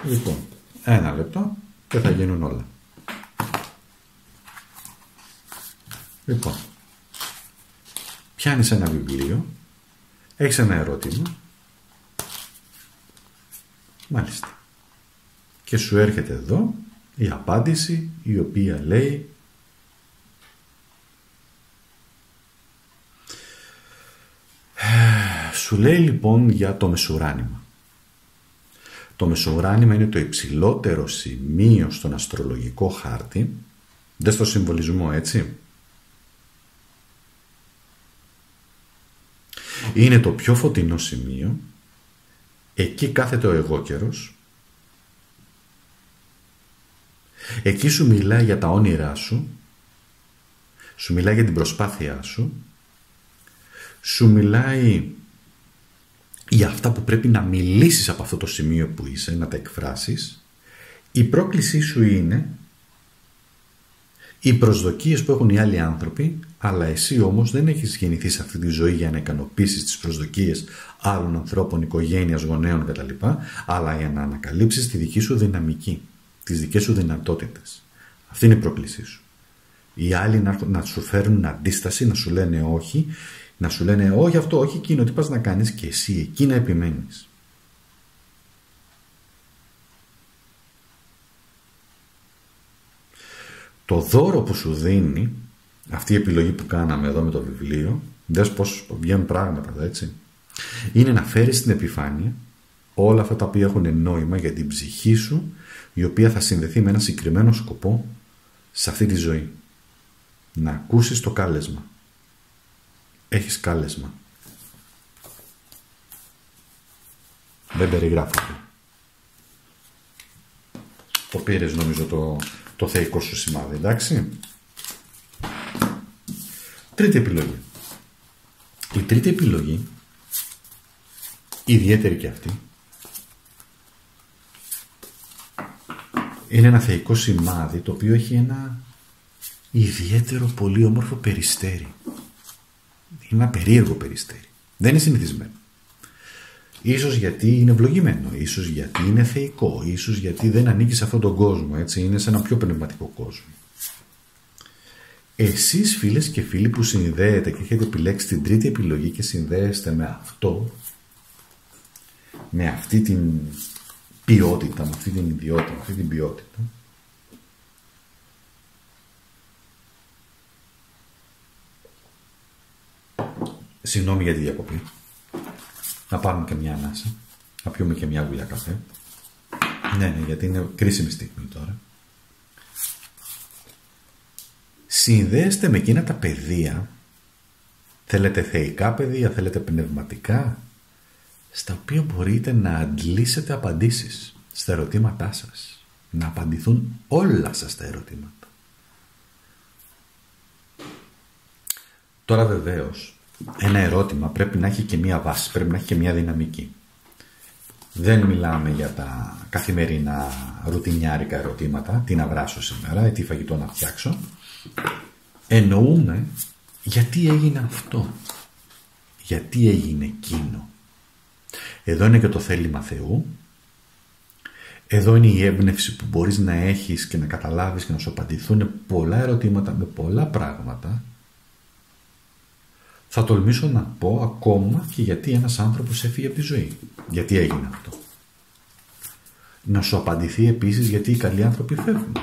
Λοιπόν, ένα λεπτό και θα γίνουν όλα. Λοιπόν, πιάνεις ένα βιβλίο Έχεις ένα ερώτημα. Μάλιστα. Και σου έρχεται εδώ η απάντηση η οποία λέει Σου λέει λοιπόν για το μεσουράνημα. Το μεσουράνημα είναι το υψηλότερο σημείο στον αστρολογικό χάρτη. Δεν στο συμβολισμό έτσι; Είναι το πιο φωτεινό σημείο. Εκεί κάθεται ο εγώ καιρός. Εκεί σου μιλάει για τα όνειρά σου. Σου μιλάει για την προσπάθειά σου. Σου μιλάει για αυτά που πρέπει να μιλήσεις από αυτό το σημείο που είσαι, να τα εκφράσεις. Η πρόκλησή σου είναι οι προσδοκίες που έχουν οι άλλοι άνθρωποι, αλλά εσύ όμως δεν έχεις γεννηθεί σε αυτή τη ζωή για να ικανοποιήσεις τις προσδοκίες άλλων ανθρώπων, οικογένειας, γονέων κτλ. Αλλά για να ανακαλύψεις τη δική σου δυναμική, τις δικές σου δυνατότητες. Αυτή είναι η πρόκλησή σου. Οι άλλοι να, να σου φέρνουν αντίσταση, να σου λένε όχι, να σου λένε όχι αυτό, όχι εκείνο, τι πας να κάνεις και εσύ εκεί να επιμένεις. Το δώρο που σου δίνει αυτή η επιλογή που κάναμε εδώ με το βιβλίο, δες πώς βγαίνουν πράγματα εδώ έτσι, είναι να φέρεις στην επιφάνεια όλα αυτά τα οποία έχουν νόημα για την ψυχή σου η οποία θα συνδεθεί με ένα συγκεκριμένο σκοπό σε αυτή τη ζωή. Να ακούσεις το κάλεσμα. Έχεις κάλεσμα. Δεν περιγράφω. Το πήρες νομίζω το, το θεϊκό σου σημάδι, εντάξει. Τρίτη επιλογή. Η τρίτη επιλογή, ιδιαίτερη και αυτή, είναι ένα θεϊκό σημάδι το οποίο έχει ένα ιδιαίτερο πολύ όμορφο περιστέρι. Είναι ένα περίεργο περιστέρι. Δεν είναι συνηθισμένο. Ίσως γιατί είναι ευλογημένο, ίσως γιατί είναι θεϊκό, ίσως γιατί δεν ανήκει σε αυτόν τον κόσμο, έτσι, είναι σε ένα πιο πνευματικό κόσμο. Εσείς φίλες και φίλοι που συνδέετε και έχετε επιλέξει την τρίτη επιλογή και συνδέεστε με αυτό, με αυτή την ποιότητα, με αυτή την ιδιότητα, με αυτή την ποιότητα, Συγγνώμη για τη διακοπή. Να πάρουμε και μια ανάσα. Να πιούμε και μια γουλιά καφέ. Ναι, ναι, γιατί είναι κρίσιμη στιγμή τώρα. Συνδέεστε με εκείνα τα παιδεία. Θέλετε θεϊκά παιδεία, θέλετε πνευματικά. Στα οποία μπορείτε να αντλήσετε απαντήσεις στα ερωτήματά σας. Να απαντηθούν όλα σας τα ερωτήματα. Τώρα βεβαίως ένα ερώτημα πρέπει να έχει και μία βάση, πρέπει να έχει και μία δυναμική. Δεν μιλάμε για τα καθημερινά ρουτινιάρικα ερωτήματα, τι να βράσω σήμερα, τι φαγητό να φτιάξω. Εννοούμε γιατί έγινε αυτό, γιατί έγινε εκείνο; Εδώ είναι και το θέλημα Θεού, εδώ είναι η έμπνευση που μπορείς να έχεις και να καταλάβεις και να σου απαντηθούν πολλά ερωτήματα με πολλά πράγματα θα τολμήσω να πω ακόμα και γιατί ένας άνθρωπος έφυγε από τη ζωή. Γιατί έγινε αυτό. Να σου απαντηθεί επίσης γιατί οι καλοί άνθρωποι φεύγουν.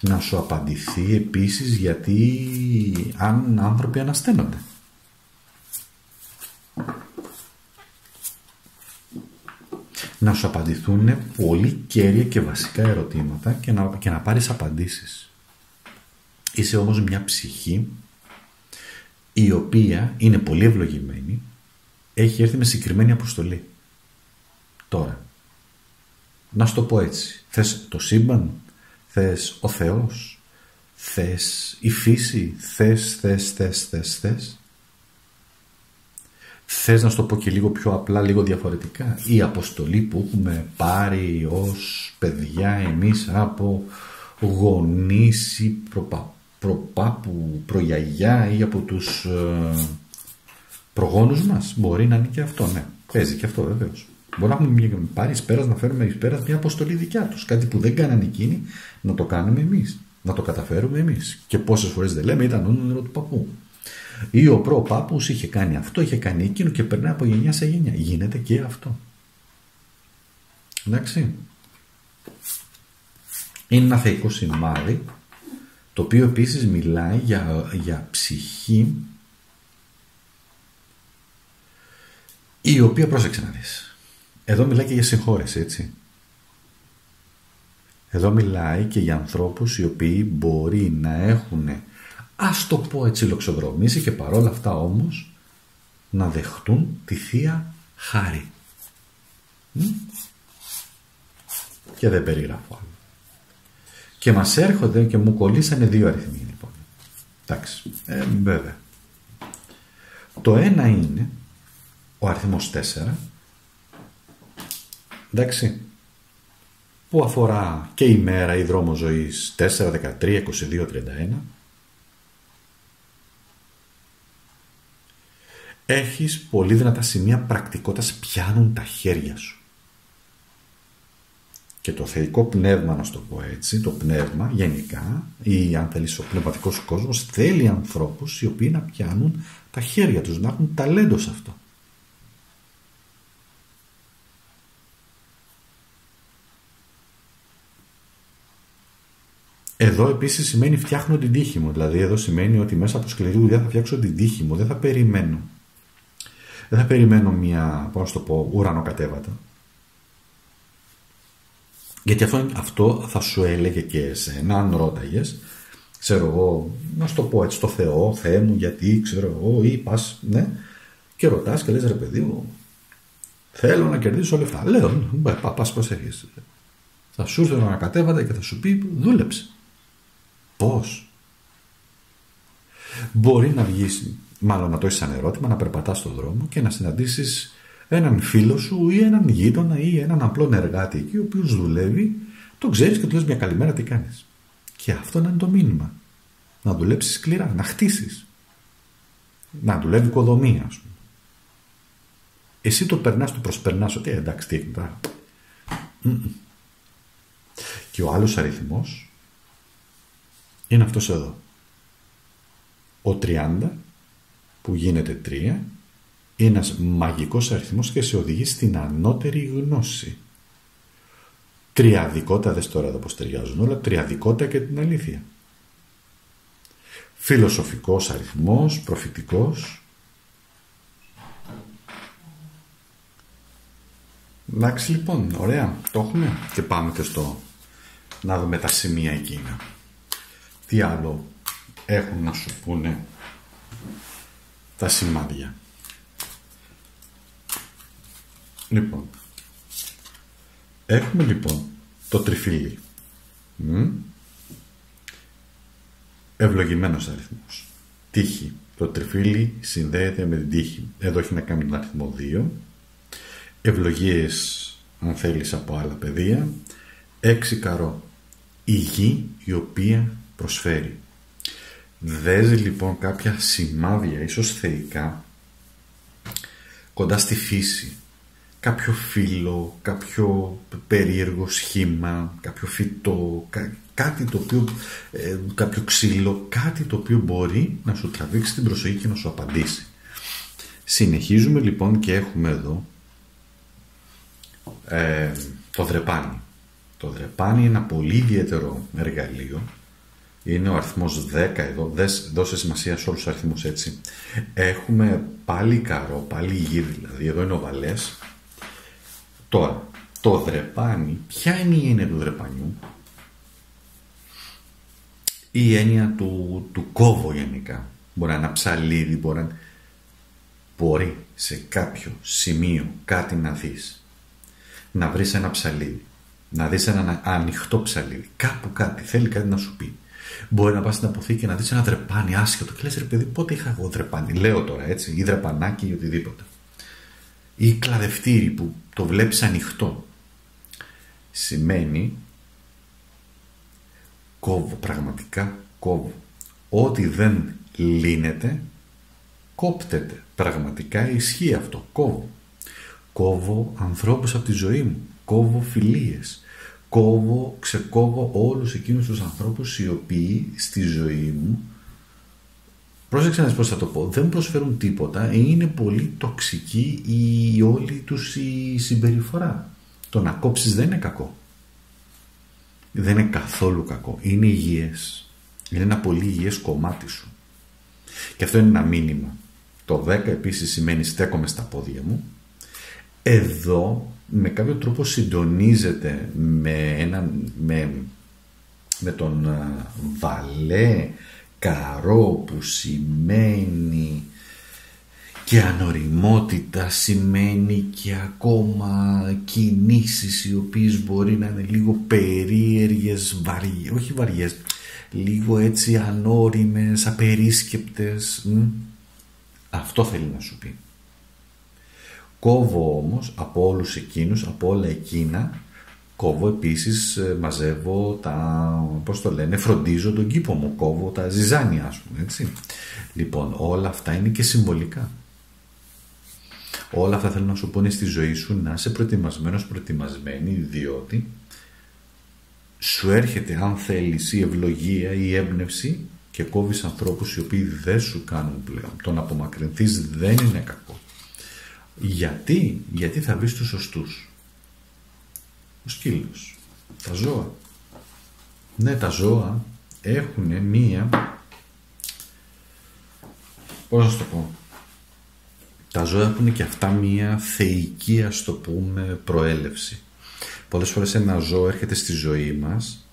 Να σου απαντηθεί επίσης γιατί αν άνθρωποι ανασταίνονται. Να σου απαντηθούν πολύ κέρια και βασικά ερωτήματα και να, και να πάρεις απαντήσεις. Είσαι όμως μια ψυχή η οποία είναι πολύ ευλογημένη, έχει έρθει με συγκεκριμένη αποστολή. Τώρα, να σου το πω έτσι, θες το σύμπαν, θες ο Θεός, θες η φύση, θες, θες, θες, θες, θες. Θες να σου το πω και λίγο πιο απλά, λίγο διαφορετικά. Η αποστολή που έχουμε πάρει ως παιδιά εμείς από γονείς ή προπαπ προπάπου, προγιαγιά ή από τους ε, προγόνους μας. Μπορεί να είναι και αυτό, ναι. Παίζει και αυτό βεβαίως. Μπορεί να έχουμε πάρει εις πέρας, να φέρουμε εις πέρας μια αποστολή δικιά τους. Κάτι που δεν κάνανε εκείνοι, να το κάνουμε εμείς. Να το καταφέρουμε εμείς. Και πόσες φορές δεν λέμε ήταν όνειρο του παππού. Ή ο προπάπους είχε κάνει αυτό, είχε κάνει εκείνο και περνάει από γενιά σε γενιά. Γίνεται και αυτό. Εντάξει. Είναι ένα θεϊκό σημάδι το οποίο επίσης μιλάει για, για ψυχή η οποία πρόσεξε να δεις. Εδώ μιλάει και για συγχώρεση έτσι. Εδώ μιλάει και για ανθρώπους οι οποίοι μπορεί να έχουν ας το πω έτσι λοξοδρομήσει και παρόλα αυτά όμως να δεχτούν τη Θεία Χάρη. Και δεν περιγράφω άλλο. Και μας έρχονται και μου κολλήσανε δύο αριθμοί λοιπόν. Εντάξει, ε, βέβαια. Το ένα είναι ο αριθμός 4, εντάξει, που αφορά και η μέρα ή δρόμο ζωής 4, 13, 22, 31. Έχεις πολύ δυνατά σημεία πρακτικότητας πιάνουν τα χέρια σου. Και το θεϊκό πνεύμα, να σου το πω έτσι, το πνεύμα γενικά, ή αν θέλεις ο πνευματικός κόσμος, θέλει ανθρώπους οι οποίοι να πιάνουν τα χέρια τους, να έχουν ταλέντο σε αυτό. Εδώ επίσης σημαίνει φτιάχνω την τύχη μου. Δηλαδή εδώ σημαίνει ότι μέσα από σκληρή δουλειά θα φτιάξω την τύχη μου. Δεν θα περιμένω. Δεν θα περιμένω μια, πώς το πω, ουρανοκατέβατα. Γιατί αυτό, αυτό θα σου έλεγε και εσένα, αν ρώταγες, ξέρω εγώ, να σου το πω έτσι, το Θεό, Θεέ μου, γιατί, ξέρω εγώ, ή πας, ναι, και ρωτάς και λες ρε παιδί μου, θέλω να κερδίσω λεφτά. Λέω, πα προσέχει. Θα σου έρθει ένα κατέβατα και θα σου πει, δούλεψε. Πώς; Μπορεί να βγεις, μάλλον να το έχεις σαν ερώτημα, να περπατάς στον δρόμο και να συναντήσεις έναν φίλο σου ή έναν γείτονα ή έναν απλό εργάτη εκεί ο οποίος δουλεύει, το ξέρεις και του λες μια καλημέρα τι κάνεις. Και αυτό να είναι το μήνυμα. Να δουλέψεις σκληρά, να χτίσεις. Να δουλεύει οικοδομία, ας πούμε. Εσύ το περνάς, το προσπερνάς ότι ε, εντάξει τι έγινε τώρα. Και ο άλλος αριθμός είναι αυτός εδώ. Ο 30 που γίνεται 3 είναι ένας μαγικός αριθμός και σε οδηγεί στην ανώτερη γνώση. Τριαδικότητα, δες τώρα εδώ πως ταιριάζουν όλα, τριαδικότητα και την αλήθεια. Φιλοσοφικός αριθμός, προφητικός. Εντάξει λοιπόν, ωραία, το έχουμε και πάμε και στο να δούμε τα σημεία εκείνα τι άλλο έχουν να σου πούνε τα σημάδια. Λοιπόν, έχουμε λοιπόν το τριφύλι. Μ; Ευλογημένος αριθμός. Τύχη. Το τριφύλι συνδέεται με την τύχη. Εδώ έχει να κάνει τον αριθμό 2. Ευλογίες, αν θέλεις, από άλλα παιδεία. Έξι καρό. Η γη η οποία προσφέρει. Δες λοιπόν κάποια σημάδια, ίσως θεϊκά, κοντά στη φύση. Κάποιο φύλλο, κάποιο περίεργο σχήμα, κάποιο φυτό, κάτι το οποίο, ε, κάποιο ξύλο, κάτι το οποίο μπορεί να σου τραβήξει την προσοχή και να σου απαντήσει. Συνεχίζουμε λοιπόν και έχουμε εδώ ε, το δρεπάνι. Το δρεπάνι είναι ένα πολύ ιδιαίτερο εργαλείο είναι ο αριθμός 10 εδώ, δώσε σημασία σε όλους τους αριθμούς έτσι. Έχουμε πάλι καρό, πάλι γη δηλαδή, εδώ είναι ο βαλές. Τώρα, το δρεπάνι, ποια είναι η έννοια του δρεπανιού; Η έννοια του, του κόβω γενικά. Μπορεί να είναι ένα ψαλίδι, μπορεί, να... μπορεί σε κάποιο σημείο κάτι να δεις. Να βρεις ένα ψαλίδι. Να δεις ένα ανοιχτό ψαλίδι. Κάπου κάτι, θέλει κάτι να σου πει. Μπορεί να πας στην αποθήκη και να δεις ένα δρεπάνι άσχετο και λες ρε παιδί, πότε είχα εγώ δρεπάνι. Λέω τώρα έτσι, ή δρεπανάκι ή οτιδήποτε. Ή κλαδευτήρι που το βλέπεις ανοιχτό. Σημαίνει κόβω, πραγματικά κόβω. Ό,τι δεν λύνεται, κόπτεται. Πραγματικά ισχύει αυτό. Κόβω. Κόβω ανθρώπους από τη ζωή μου. Κόβω φιλίες κόβω, ξεκόβω όλους εκείνους τους ανθρώπους οι οποίοι στη ζωή μου πρόσεξε να πώς θα το πω. Δεν προσφέρουν τίποτα. Είναι πολύ τοξική η όλη τους η συμπεριφορά. Το να κόψεις δεν είναι κακό. Δεν είναι καθόλου κακό. Είναι υγιές. Είναι ένα πολύ υγιές κομμάτι σου. Και αυτό είναι ένα μήνυμα. Το 10 επίσης σημαίνει στέκομαι στα πόδια μου. Εδώ με κάποιο τρόπο συντονίζεται με, ένα, με, με τον βαλέ καρό που σημαίνει και ανοριμότητα σημαίνει και ακόμα κινήσεις οι οποίες μπορεί να είναι λίγο περίεργες, βαριές, όχι βαριές, λίγο έτσι ανώριμες, απερίσκεπτες. Αυτό θέλει να σου πει. Κόβω όμως από όλους εκείνους, από όλα εκείνα, κόβω επίσης, ε, μαζεύω τα, πώς το λένε, φροντίζω τον κήπο μου, κόβω τα ζυζάνια ας πούμε, έτσι. Λοιπόν, όλα αυτά είναι και συμβολικά. Όλα αυτά θέλω να σου πούνε στη ζωή σου να είσαι προετοιμασμένος, προετοιμασμένη, διότι σου έρχεται αν θέλεις η ευλογία ή η έμπνευση και κόβεις ανθρώπους οι οποίοι δεν σου κάνουν πλέον. Το να απομακρυνθείς δεν είναι κακό. Γιατί, γιατί θα βρεις τους σωστούς. Ο σκύλος, τα ζώα. Ναι, τα ζώα έχουν μία, πώς να το πω, τα ζώα έχουν και αυτά μία θεϊκή, ας το πούμε, προέλευση. Πολλές φορές ένα ζώο έρχεται στη ζωή μας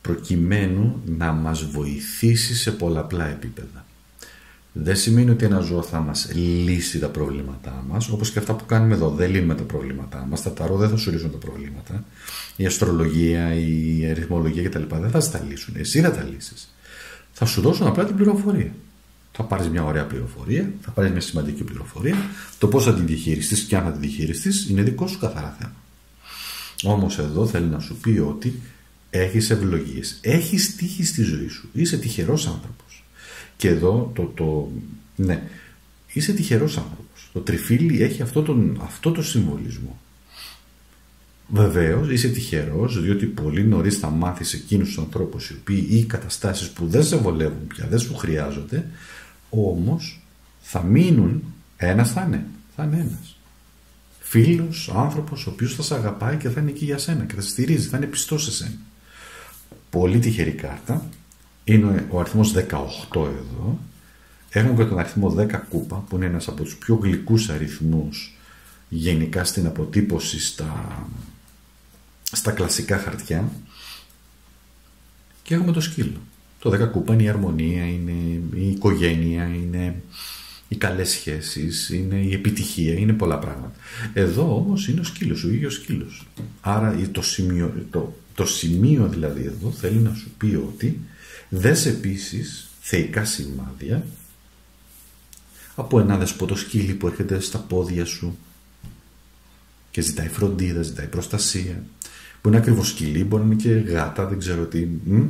προκειμένου να μας βοηθήσει σε πολλαπλά επίπεδα. Δεν σημαίνει ότι ένα ζώο θα μας λύσει τα προβλήματά μας, όπως και αυτά που κάνουμε εδώ. Δεν λύνουμε τα προβλήματά μας, τα ταρό δεν θα σου λύσουν τα προβλήματα. Η αστρολογία, η αριθμολογία κτλ. δεν θα τα λύσουν. Εσύ θα τα λύσεις. Θα σου δώσουν απλά την πληροφορία. Θα πάρεις μια ωραία πληροφορία, θα πάρεις μια σημαντική πληροφορία. Το πώς θα την διαχειριστείς και αν θα την διαχειριστείς είναι δικό σου καθαρά θέμα. Όμως εδώ θέλει να σου πει ότι έχεις ευλογίες, έχεις τύχη στη ζωή σου. Είσαι τυχερός άνθρωπος. Και εδώ το, το. Ναι, είσαι τυχερός άνθρωπος. Το τριφύλι έχει αυτό, τον, αυτό το συμβολισμό. Βεβαίως είσαι τυχερός, διότι πολύ νωρίς θα μάθεις εκείνους τους ανθρώπους οι οποίοι ή καταστάσεις που δεν σε βολεύουν πια, δεν σου χρειάζονται, όμως θα μείνουν. Ένας θα είναι. Θα είναι ένας. Φίλος, άνθρωπος, ο οποίος θα σε αγαπάει και θα είναι εκεί για σένα και θα σε στηρίζει, θα είναι πιστός σε σένα. Πολύ τυχερή κάρτα. Είναι ο αριθμός 18 εδώ. Έχουμε και τον αριθμό 10 κούπα που είναι ένας από τους πιο γλυκούς αριθμούς γενικά στην αποτύπωση στα, στα κλασικά χαρτιά. Και έχουμε το σκύλο. Το 10 κούπα είναι η αρμονία, είναι η οικογένεια, είναι οι καλές σχέσεις, είναι η επιτυχία, είναι πολλά πράγματα. Εδώ όμως είναι ο σκύλος, ο ίδιος σκύλος. Άρα το σημείο, το, το σημείο δηλαδή εδώ θέλει να σου πει ότι δες επίσης θεϊκά σημάδια από ένα δεσπότο σκύλι που έρχεται στα πόδια σου και ζητάει φροντίδα, ζητάει προστασία. Που είναι ακριβώς σκυλί, μπορεί να είναι και γάτα, δεν ξέρω τι. Μ,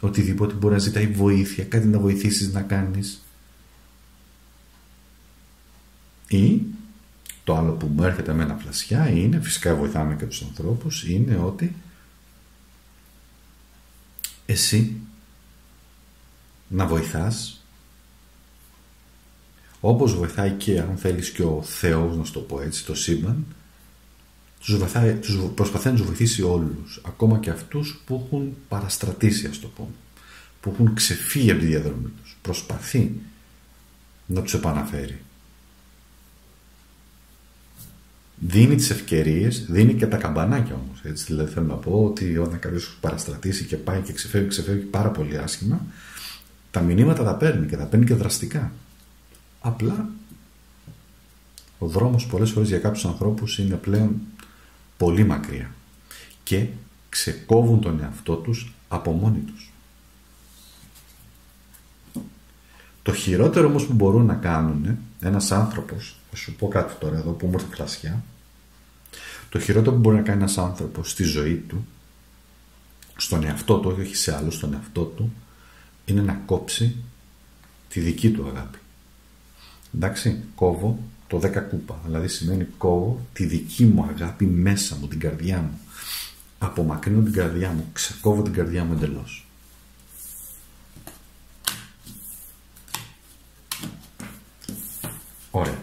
οτιδήποτε μπορεί να ζητάει βοήθεια, κάτι να βοηθήσεις να κάνεις. Ή το άλλο που μου έρχεται με ένα φλασιά είναι, φυσικά βοηθάμε και τους ανθρώπους, είναι ότι εσύ να βοηθάς όπως βοηθάει και αν θέλεις και ο Θεός να σου το πω έτσι το σύμπαν τους, βοηθάει, τους προσπαθεί να τους βοηθήσει όλους ακόμα και αυτούς που έχουν παραστρατήσει ας το πούμε που έχουν ξεφύγει από τη διαδρομή τους προσπαθεί να τους επαναφέρει δίνει τις ευκαιρίες, δίνει και τα καμπανάκια όμως. Έτσι, δηλαδή θέλω να πω ότι όταν κάποιος παραστρατήσει και πάει και ξεφεύγει, ξεφεύγει πάρα πολύ άσχημα, τα μηνύματα τα παίρνει και τα παίρνει και δραστικά. Απλά ο δρόμος πολλές φορές για κάποιους ανθρώπους είναι πλέον πολύ μακριά και ξεκόβουν τον εαυτό τους από μόνοι τους. Το χειρότερο όμως που μπορούν να κάνουν ένας άνθρωπος, θα σου πω κάτι τώρα εδώ που μου ήρθε κλασιά, το χειρότερο που μπορεί να κάνει ένας άνθρωπος στη ζωή του, στον εαυτό του, όχι σε άλλους, στον εαυτό του, είναι να κόψει τη δική του αγάπη. Εντάξει, κόβω το 10 κούπα, δηλαδή σημαίνει κόβω τη δική μου αγάπη μέσα μου, την καρδιά μου. Απομακρύνω την καρδιά μου, ξεκόβω την καρδιά μου εντελώς. Ωραία.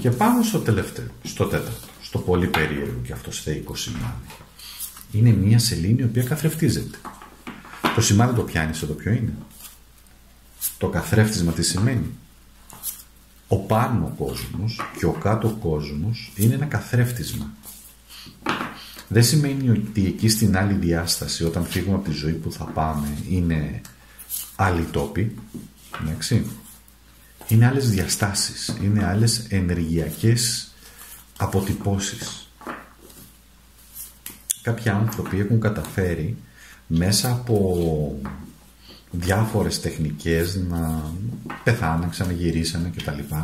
Και πάμε στο τελευταίο, στο τέταρτο, στο πολύ περίεργο και αυτό θεϊκό σημάδι. Είναι μια σελήνη η οποία καθρεφτίζεται. Το σημάδι το πιάνεις εδώ ποιο είναι; Το καθρέφτισμα τι σημαίνει; Ο πάνω κόσμος και ο κάτω κόσμος είναι ένα καθρέφτισμα. Δεν σημαίνει ότι εκεί στην άλλη διάσταση όταν φύγουμε από τη ζωή που θα πάμε είναι άλλοι τόποι. Εντάξει είναι άλλες διαστάσεις, είναι άλλες ενεργειακές αποτυπώσεις. Κάποιοι άνθρωποι έχουν καταφέρει μέσα από διάφορες τεχνικές να πεθάναν, ξαναγυρίσανε κτλ.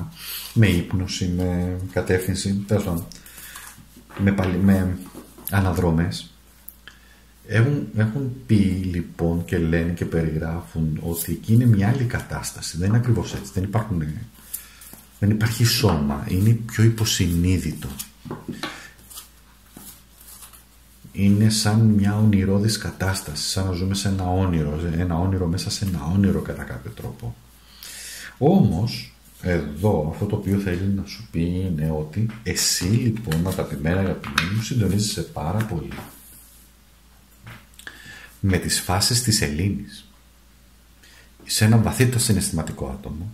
Με ύπνωση, με κατεύθυνση, με, με αναδρομές έχουν, έχουν πει λοιπόν και λένε και περιγράφουν ότι εκεί είναι μια άλλη κατάσταση. Δεν είναι ακριβώς έτσι. Δεν, υπάρχουν, δεν υπάρχει σώμα. Είναι πιο υποσυνείδητο. Είναι σαν μια ονειρόδης κατάσταση, σαν να ζούμε σε ένα όνειρο, ένα όνειρο μέσα σε ένα όνειρο κατά κάποιο τρόπο. Όμως, εδώ αυτό το οποίο θέλει να σου πει είναι ότι εσύ λοιπόν αγαπημένα αγαπημένη μου συντονίζεσαι πάρα πολύ με τις φάσεις της Ελλήνης. Είσαι ένα βαθύτερο συναισθηματικό άτομο.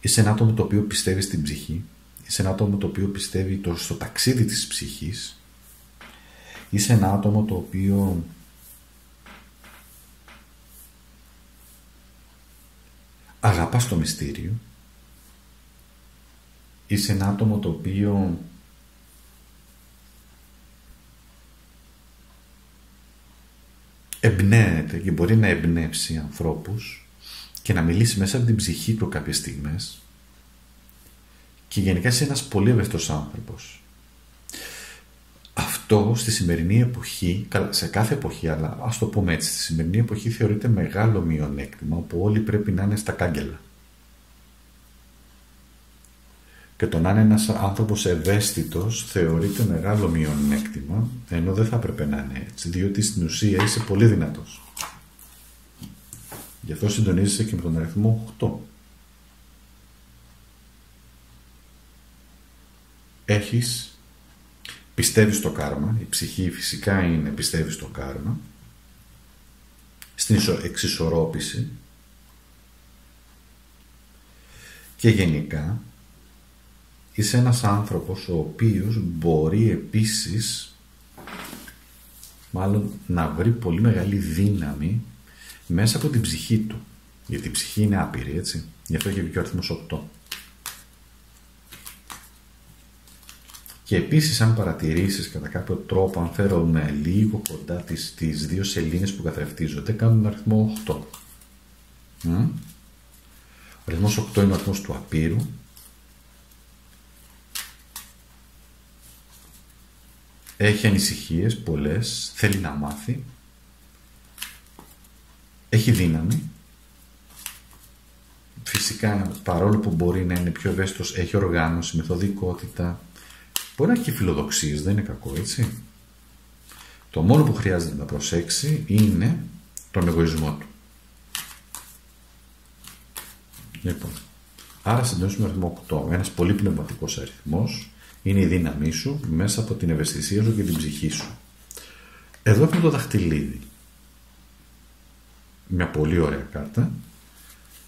Είσαι ένα άτομο το οποίο πιστεύει στην ψυχή. Είσαι ένα άτομο το οποίο πιστεύει στο ταξίδι της ψυχής. Είσαι ένα άτομο το οποίο αγαπάς το μυστήριο. Είσαι ένα άτομο το οποίο εμπνέεται και μπορεί να εμπνεύσει ανθρώπους και να μιλήσει μέσα από την ψυχή του κάποιες στιγμές και γενικά είσαι ένας πολύ ευαίσθητος άνθρωπος. Αυτό στη σημερινή εποχή, σε κάθε εποχή, αλλά ας το πούμε έτσι, στη σημερινή εποχή θεωρείται μεγάλο μειονέκτημα όπου όλοι πρέπει να είναι στα κάγκελα. Και το να είναι ένας άνθρωπος ευαίσθητος θεωρείται μεγάλο μειονέκτημα, ενώ δεν θα έπρεπε να είναι έτσι, διότι στην ουσία είσαι πολύ δυνατός. Γι' αυτό συντονίζεσαι και με τον αριθμό 8. Έχεις, πιστεύεις στο κάρμα, η ψυχή φυσικά είναι πιστεύεις στο κάρμα, στην εξισορρόπηση και γενικά είσαι ένας άνθρωπος ο οποίος μπορεί επίσης μάλλον να βρει πολύ μεγάλη δύναμη μέσα από την ψυχή του. Γιατί η ψυχή είναι άπειρη, έτσι. Γι' αυτό έχει βγει ο αριθμός 8. Και επίσης αν παρατηρήσεις κατά κάποιο τρόπο, αν φέρουμε λίγο κοντά τις, τις δύο σελήνες που καθρεφτίζονται, κάνουν αριθμό 8. Ο αριθμός 8 είναι ο αριθμός του απείρου Έχει ανησυχίες πολλές, θέλει να μάθει, έχει δύναμη. Φυσικά παρόλο που μπορεί να είναι πιο ευαίσθητος, έχει οργάνωση, μεθοδικότητα. Μπορεί να έχει φιλοδοξίες, δεν είναι κακό έτσι. Το μόνο που χρειάζεται να προσέξει είναι τον εγωισμό του. Λοιπόν, άρα συντονίσουμε αριθμό 8, ένας πολύ πνευματικός αριθμός, είναι η δύναμή σου μέσα από την ευαισθησία σου και την ψυχή σου. Εδώ έχουμε το δαχτυλίδι. Μια πολύ ωραία κάρτα.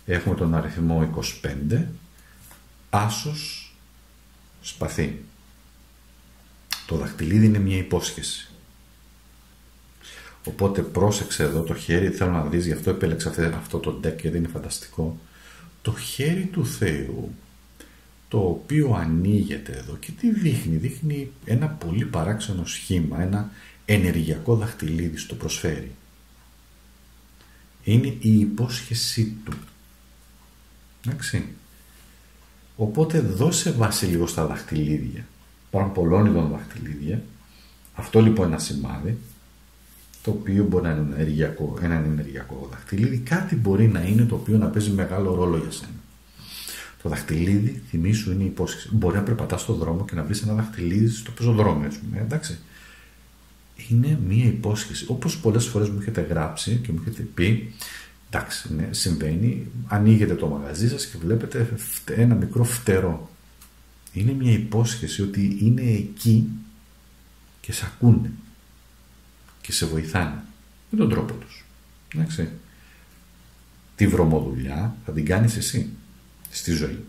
Έχουμε τον αριθμό 25. Άσος σπαθί. Το δαχτυλίδι είναι μια υπόσχεση. Οπότε πρόσεξε εδώ το χέρι, θέλω να δεις, γι' αυτό επέλεξα αυτό το deck γιατί είναι φανταστικό. Το χέρι του Θεού το οποίο ανοίγεται εδώ και τι δείχνει, δείχνει ένα πολύ παράξενο σχήμα, ένα ενεργειακό δαχτυλίδι στο προσφέρει. Είναι η υπόσχεσή του. Εντάξει. Οπότε δώσε βάση λίγο στα δαχτυλίδια. Υπάρχουν πολλών ειδών δαχτυλίδια. Αυτό λοιπόν ένα σημάδι, το οποίο μπορεί να είναι ενεργειακό, ένα ενεργειακό δαχτυλίδι, κάτι μπορεί να είναι το οποίο να παίζει μεγάλο ρόλο για σένα. Το δαχτυλίδι, θυμίσου, είναι η υπόσχεση. Μπορεί να περπατάς στον δρόμο και να βρεις ένα δαχτυλίδι στο πεζοδρόμιο, ας πούμε. Εντάξει. Είναι μία υπόσχεση. Όπως πολλές φορές μου έχετε γράψει και μου έχετε πει, εντάξει, ναι, συμβαίνει, ανοίγετε το μαγαζί σας και βλέπετε ένα μικρό φτερό. Είναι μία υπόσχεση ότι είναι εκεί και σε ακούνε και σε βοηθάνε με τον τρόπο τους. Εντάξει. Τη βρωμοδουλειά θα την κάνεις εσύ στη ζωή.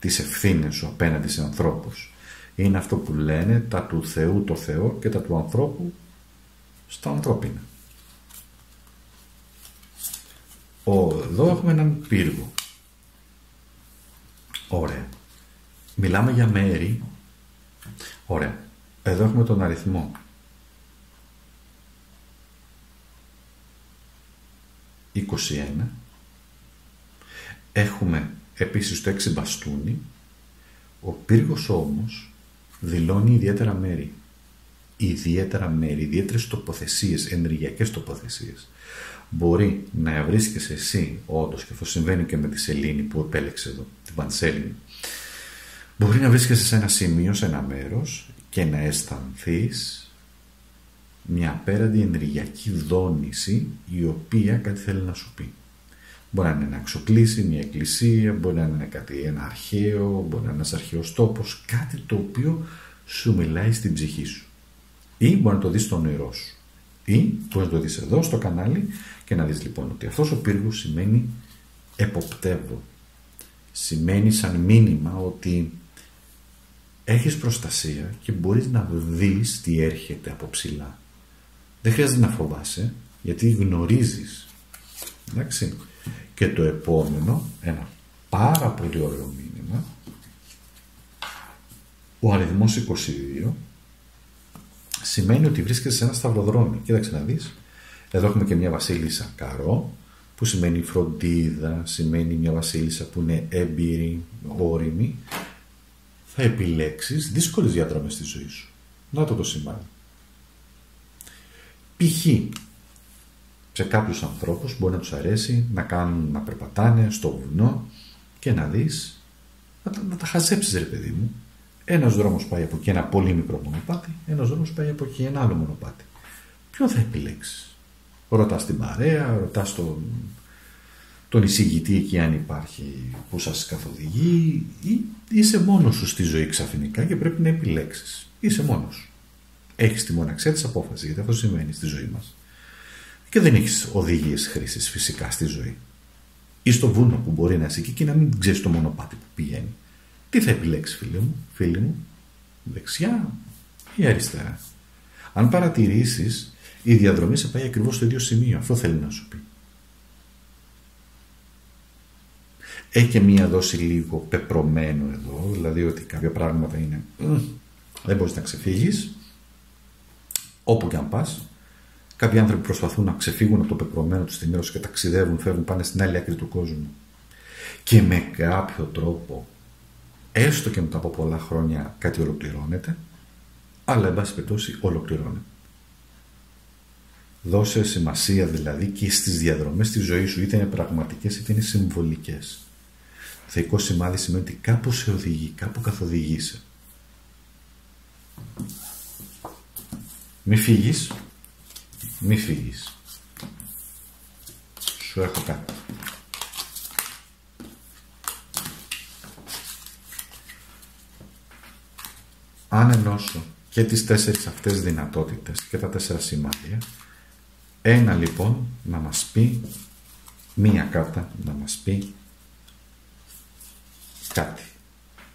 Τις ευθύνες σου απέναντι σε ανθρώπους. Είναι αυτό που λένε τα του Θεού το Θεό και τα του ανθρώπου στα ανθρώπινα. Ο, εδώ έχουμε έναν πύργο. Ωραία. Μιλάμε για μέρη. Ωραία. Εδώ έχουμε τον αριθμό. 21 Έχουμε επίσης το έξι μπαστούνι. Ο πύργος όμως δηλώνει ιδιαίτερα μέρη. Ιδιαίτερα μέρη, ιδιαίτερες τοποθεσίες, ενεργειακές τοποθεσίες. Μπορεί να βρίσκεσαι εσύ, όντως και αυτό συμβαίνει και με τη Σελήνη που επέλεξε εδώ, την Πανσέλινη. Μπορεί να βρίσκεσαι σε ένα σημείο, σε ένα μέρος και να αισθανθείς μια απέραντη ενεργειακή δόνηση η οποία κάτι θέλει να σου πει. Μπορεί να είναι ένα εξοκλήσι, μια εκκλησία, μπορεί να είναι κάτι, ένα αρχαίο, μπορεί να είναι ένας αρχαίος τόπος, κάτι το οποίο σου μιλάει στην ψυχή σου. Ή μπορεί να το δεις στο νερό σου. Ή μπορεί να το δεις εδώ στο κανάλι και να δεις λοιπόν ότι αυτός ο πύργος σημαίνει εποπτεύω. Σημαίνει σαν μήνυμα ότι έχεις προστασία και μπορείς να δεις τι έρχεται από ψηλά. Δεν χρειάζεται να φοβάσαι γιατί γνωρίζεις. Εντάξει. Και το επόμενο, ένα πάρα πολύ ωραίο μήνυμα, ο αριθμός 22 σημαίνει ότι βρίσκεσαι σε ένα σταυροδρόμι. Κοίταξε να δεις. Εδώ έχουμε και μια βασίλισσα καρό, που σημαίνει φροντίδα, σημαίνει μια βασίλισσα που είναι έμπειρη, όρημη. Θα επιλέξεις δύσκολες διαδρομές στη ζωή σου. Να το το σημαίνει. Π.χ. σε κάποιους ανθρώπους μπορεί να τους αρέσει να κάνουν, να περπατάνε στο βουνό και να δεις, να, τα, να τα χαζέψεις ρε παιδί μου. Ένας δρόμος πάει από εκεί ένα πολύ μικρό μονοπάτι, ένας δρόμος πάει από εκεί ένα άλλο μονοπάτι. Ποιον θα επιλέξεις; Ρωτάς την παρέα, ρωτάς τον, τον εισηγητή εκεί αν υπάρχει που σας καθοδηγεί ή είσαι μόνος σου στη ζωή ξαφνικά και πρέπει να επιλέξεις. Είσαι μόνος σου. Έχεις τη μοναξία της απόφασης γιατί αυτό σημαίνει στη ζωή μας. Και δεν έχεις οδηγίες χρήσης φυσικά στη ζωή. Ή στο βούνο που μπορεί να είσαι εκεί και να μην ξέρεις το μονοπάτι που πηγαίνει. Τι θα επιλέξεις φίλε μου, φίλοι μου, δεξιά ή αριστερά; Αν παρατηρήσεις, η διαδρομή σε πάει ακριβώς στο ίδιο σημείο. Αυτό θέλει να σου πει. Έχει και μία δόση λίγο πεπρωμένο εδώ, δηλαδή ότι κάποια πράγματα είναι δεν μπορείς να ξεφύγεις όπου και αν πας κάποιοι άνθρωποι προσπαθούν να ξεφύγουν από το πεπρωμένο τους στη και ταξιδεύουν, φεύγουν, πάνε στην άλλη άκρη του κόσμου. Και με κάποιο τρόπο έστω και μετά από πολλά χρόνια κάτι ολοκληρώνεται αλλά εν πάση περιπτώσει ολοκληρώνεται. Δώσε σημασία δηλαδή και στις διαδρομές της ζωής σου είτε είναι πραγματικές είτε είναι συμβολικές θεϊκό σημάδι σημαίνει ότι κάπου σε οδηγεί, κάπου καθοδηγείσαι. Μη φύγεις, μη φύγεις. Σου έχω κάτι. Αν ενώσω και τις τέσσερις αυτές δυνατότητες και τα τέσσερα σημάδια, ένα λοιπόν να μας πει, μία κάρτα να μας πει κάτι.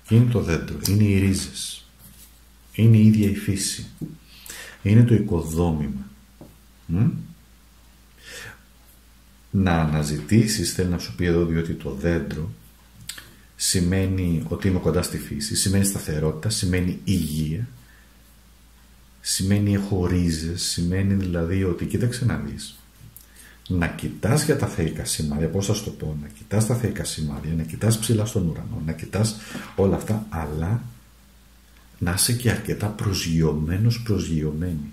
Είναι το δέντρο, είναι οι ρίζες, είναι η ίδια η φύση, είναι το οικοδόμημα. Να αναζητήσεις, θέλει να σου πει εδώ διότι το δέντρο σημαίνει ότι είμαι κοντά στη φύση, σημαίνει σταθερότητα, σημαίνει υγεία, σημαίνει έχω ρίζες, σημαίνει δηλαδή ότι κοίταξε να δεις να κοιτάς για τα θεϊκά σημάδια, πώς θα το πω, να κοιτάς τα θεϊκά σημάδια, να κοιτάς ψηλά στον ουρανό, να κοιτάς όλα αυτά, αλλά να είσαι και αρκετά προσγειωμένος, προσγειωμένη.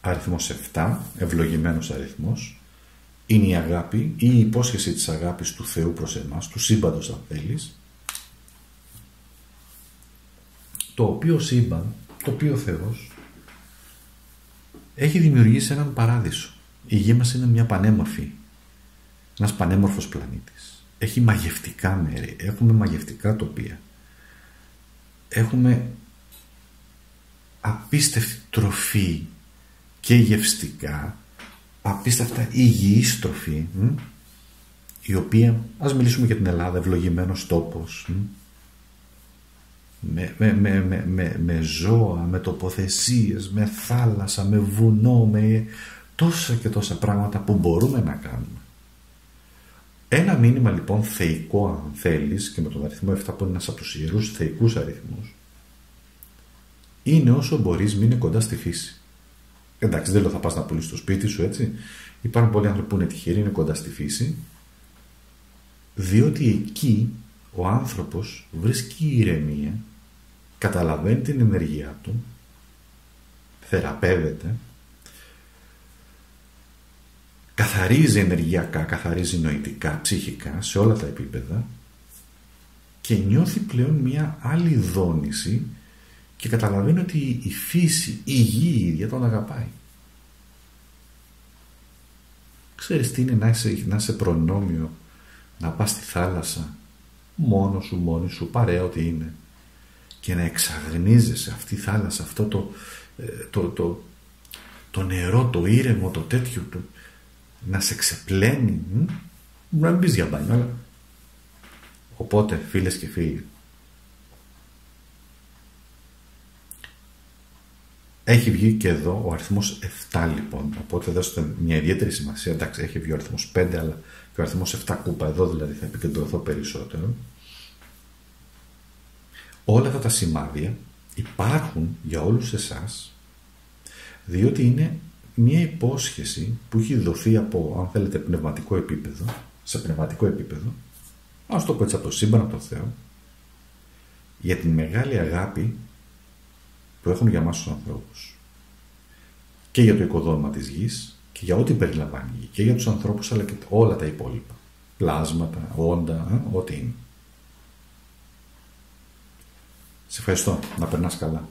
Αριθμός 7, ευλογημένος αριθμός, είναι η αγάπη ή η υπόσχεση της αγάπης του Θεού προς εμάς, του σύμπαντος αν θέλεις, το οποίο σύμπαν, το οποίο Θεός έχει δημιουργήσει έναν παράδεισο. Η γη μας είναι μια πανέμορφη, ένας πανέμορφος πλανήτης. Έχει μαγευτικά μέρη, έχουμε μαγευτικά τοπία. Έχουμε απίστευτη τροφή και γευστικά, απίστευτα υγιής τροφή, η οποία, ας μιλήσουμε για την Ελλάδα, ευλογημένος τόπος, με, με, με, με, με ζώα, με τοποθεσίες, με θάλασσα, με βουνό, με τόσα και τόσα πράγματα που μπορούμε να κάνουμε. Ένα μήνυμα λοιπόν θεϊκό αν θέλεις και με τον αριθμό 7 που είναι ένας από τους ιερούς θεϊκούς αριθμούς είναι όσο μπορείς μείνει κοντά στη φύση. Εντάξει δεν λέω θα πας να πουλήσεις το σπίτι σου έτσι. Υπάρχουν πολλοί άνθρωποι που είναι τυχεροί, είναι κοντά στη φύση διότι εκεί ο άνθρωπος βρίσκει ηρεμία καταλαβαίνει την ενεργεία του, θεραπεύεται, καθαρίζει ενεργειακά, καθαρίζει νοητικά, ψυχικά, σε όλα τα επίπεδα και νιώθει πλέον μια άλλη δόνηση και καταλαβαίνει ότι η φύση, η γη η ίδια τον αγαπάει. Ξέρεις τι είναι να είσαι, να είσαι προνόμιο, να πας στη θάλασσα, μόνος σου, μόνη σου, παρέα ό,τι είναι και να εξαγνίζεσαι αυτή η θάλασσα, αυτό το, ε, το, το, το νερό, το ήρεμο, το τέτοιο, το, να σε ξεπλένει. Να μην πεις για μπάνιο, αλλά... Οπότε, φίλες και φίλοι, Έχει βγει και εδώ ο αριθμός 7 λοιπόν, οπότε δώστε μια ιδιαίτερη σημασία. Εντάξει, έχει βγει ο αριθμός 5, αλλά και ο αριθμός 7 κούπα, εδώ δηλαδή θα επικεντρωθώ περισσότερο. Όλα αυτά τα σημάδια υπάρχουν για όλους εσάς, διότι είναι μια υπόσχεση που έχει δοθεί από, αν θέλετε, πνευματικό επίπεδο, σε πνευματικό επίπεδο, ας το πω έτσι από το σύμπαν από το Θεό, για την μεγάλη αγάπη που έχουν για μας τους ανθρώπους. Και για το οικοδόμημα της γης και για ό,τι περιλαμβάνει η γη. Και για τους ανθρώπους αλλά και όλα τα υπόλοιπα. Πλάσματα, όντα, ό,τι είναι. Σε ευχαριστώ. Να περνάς καλά.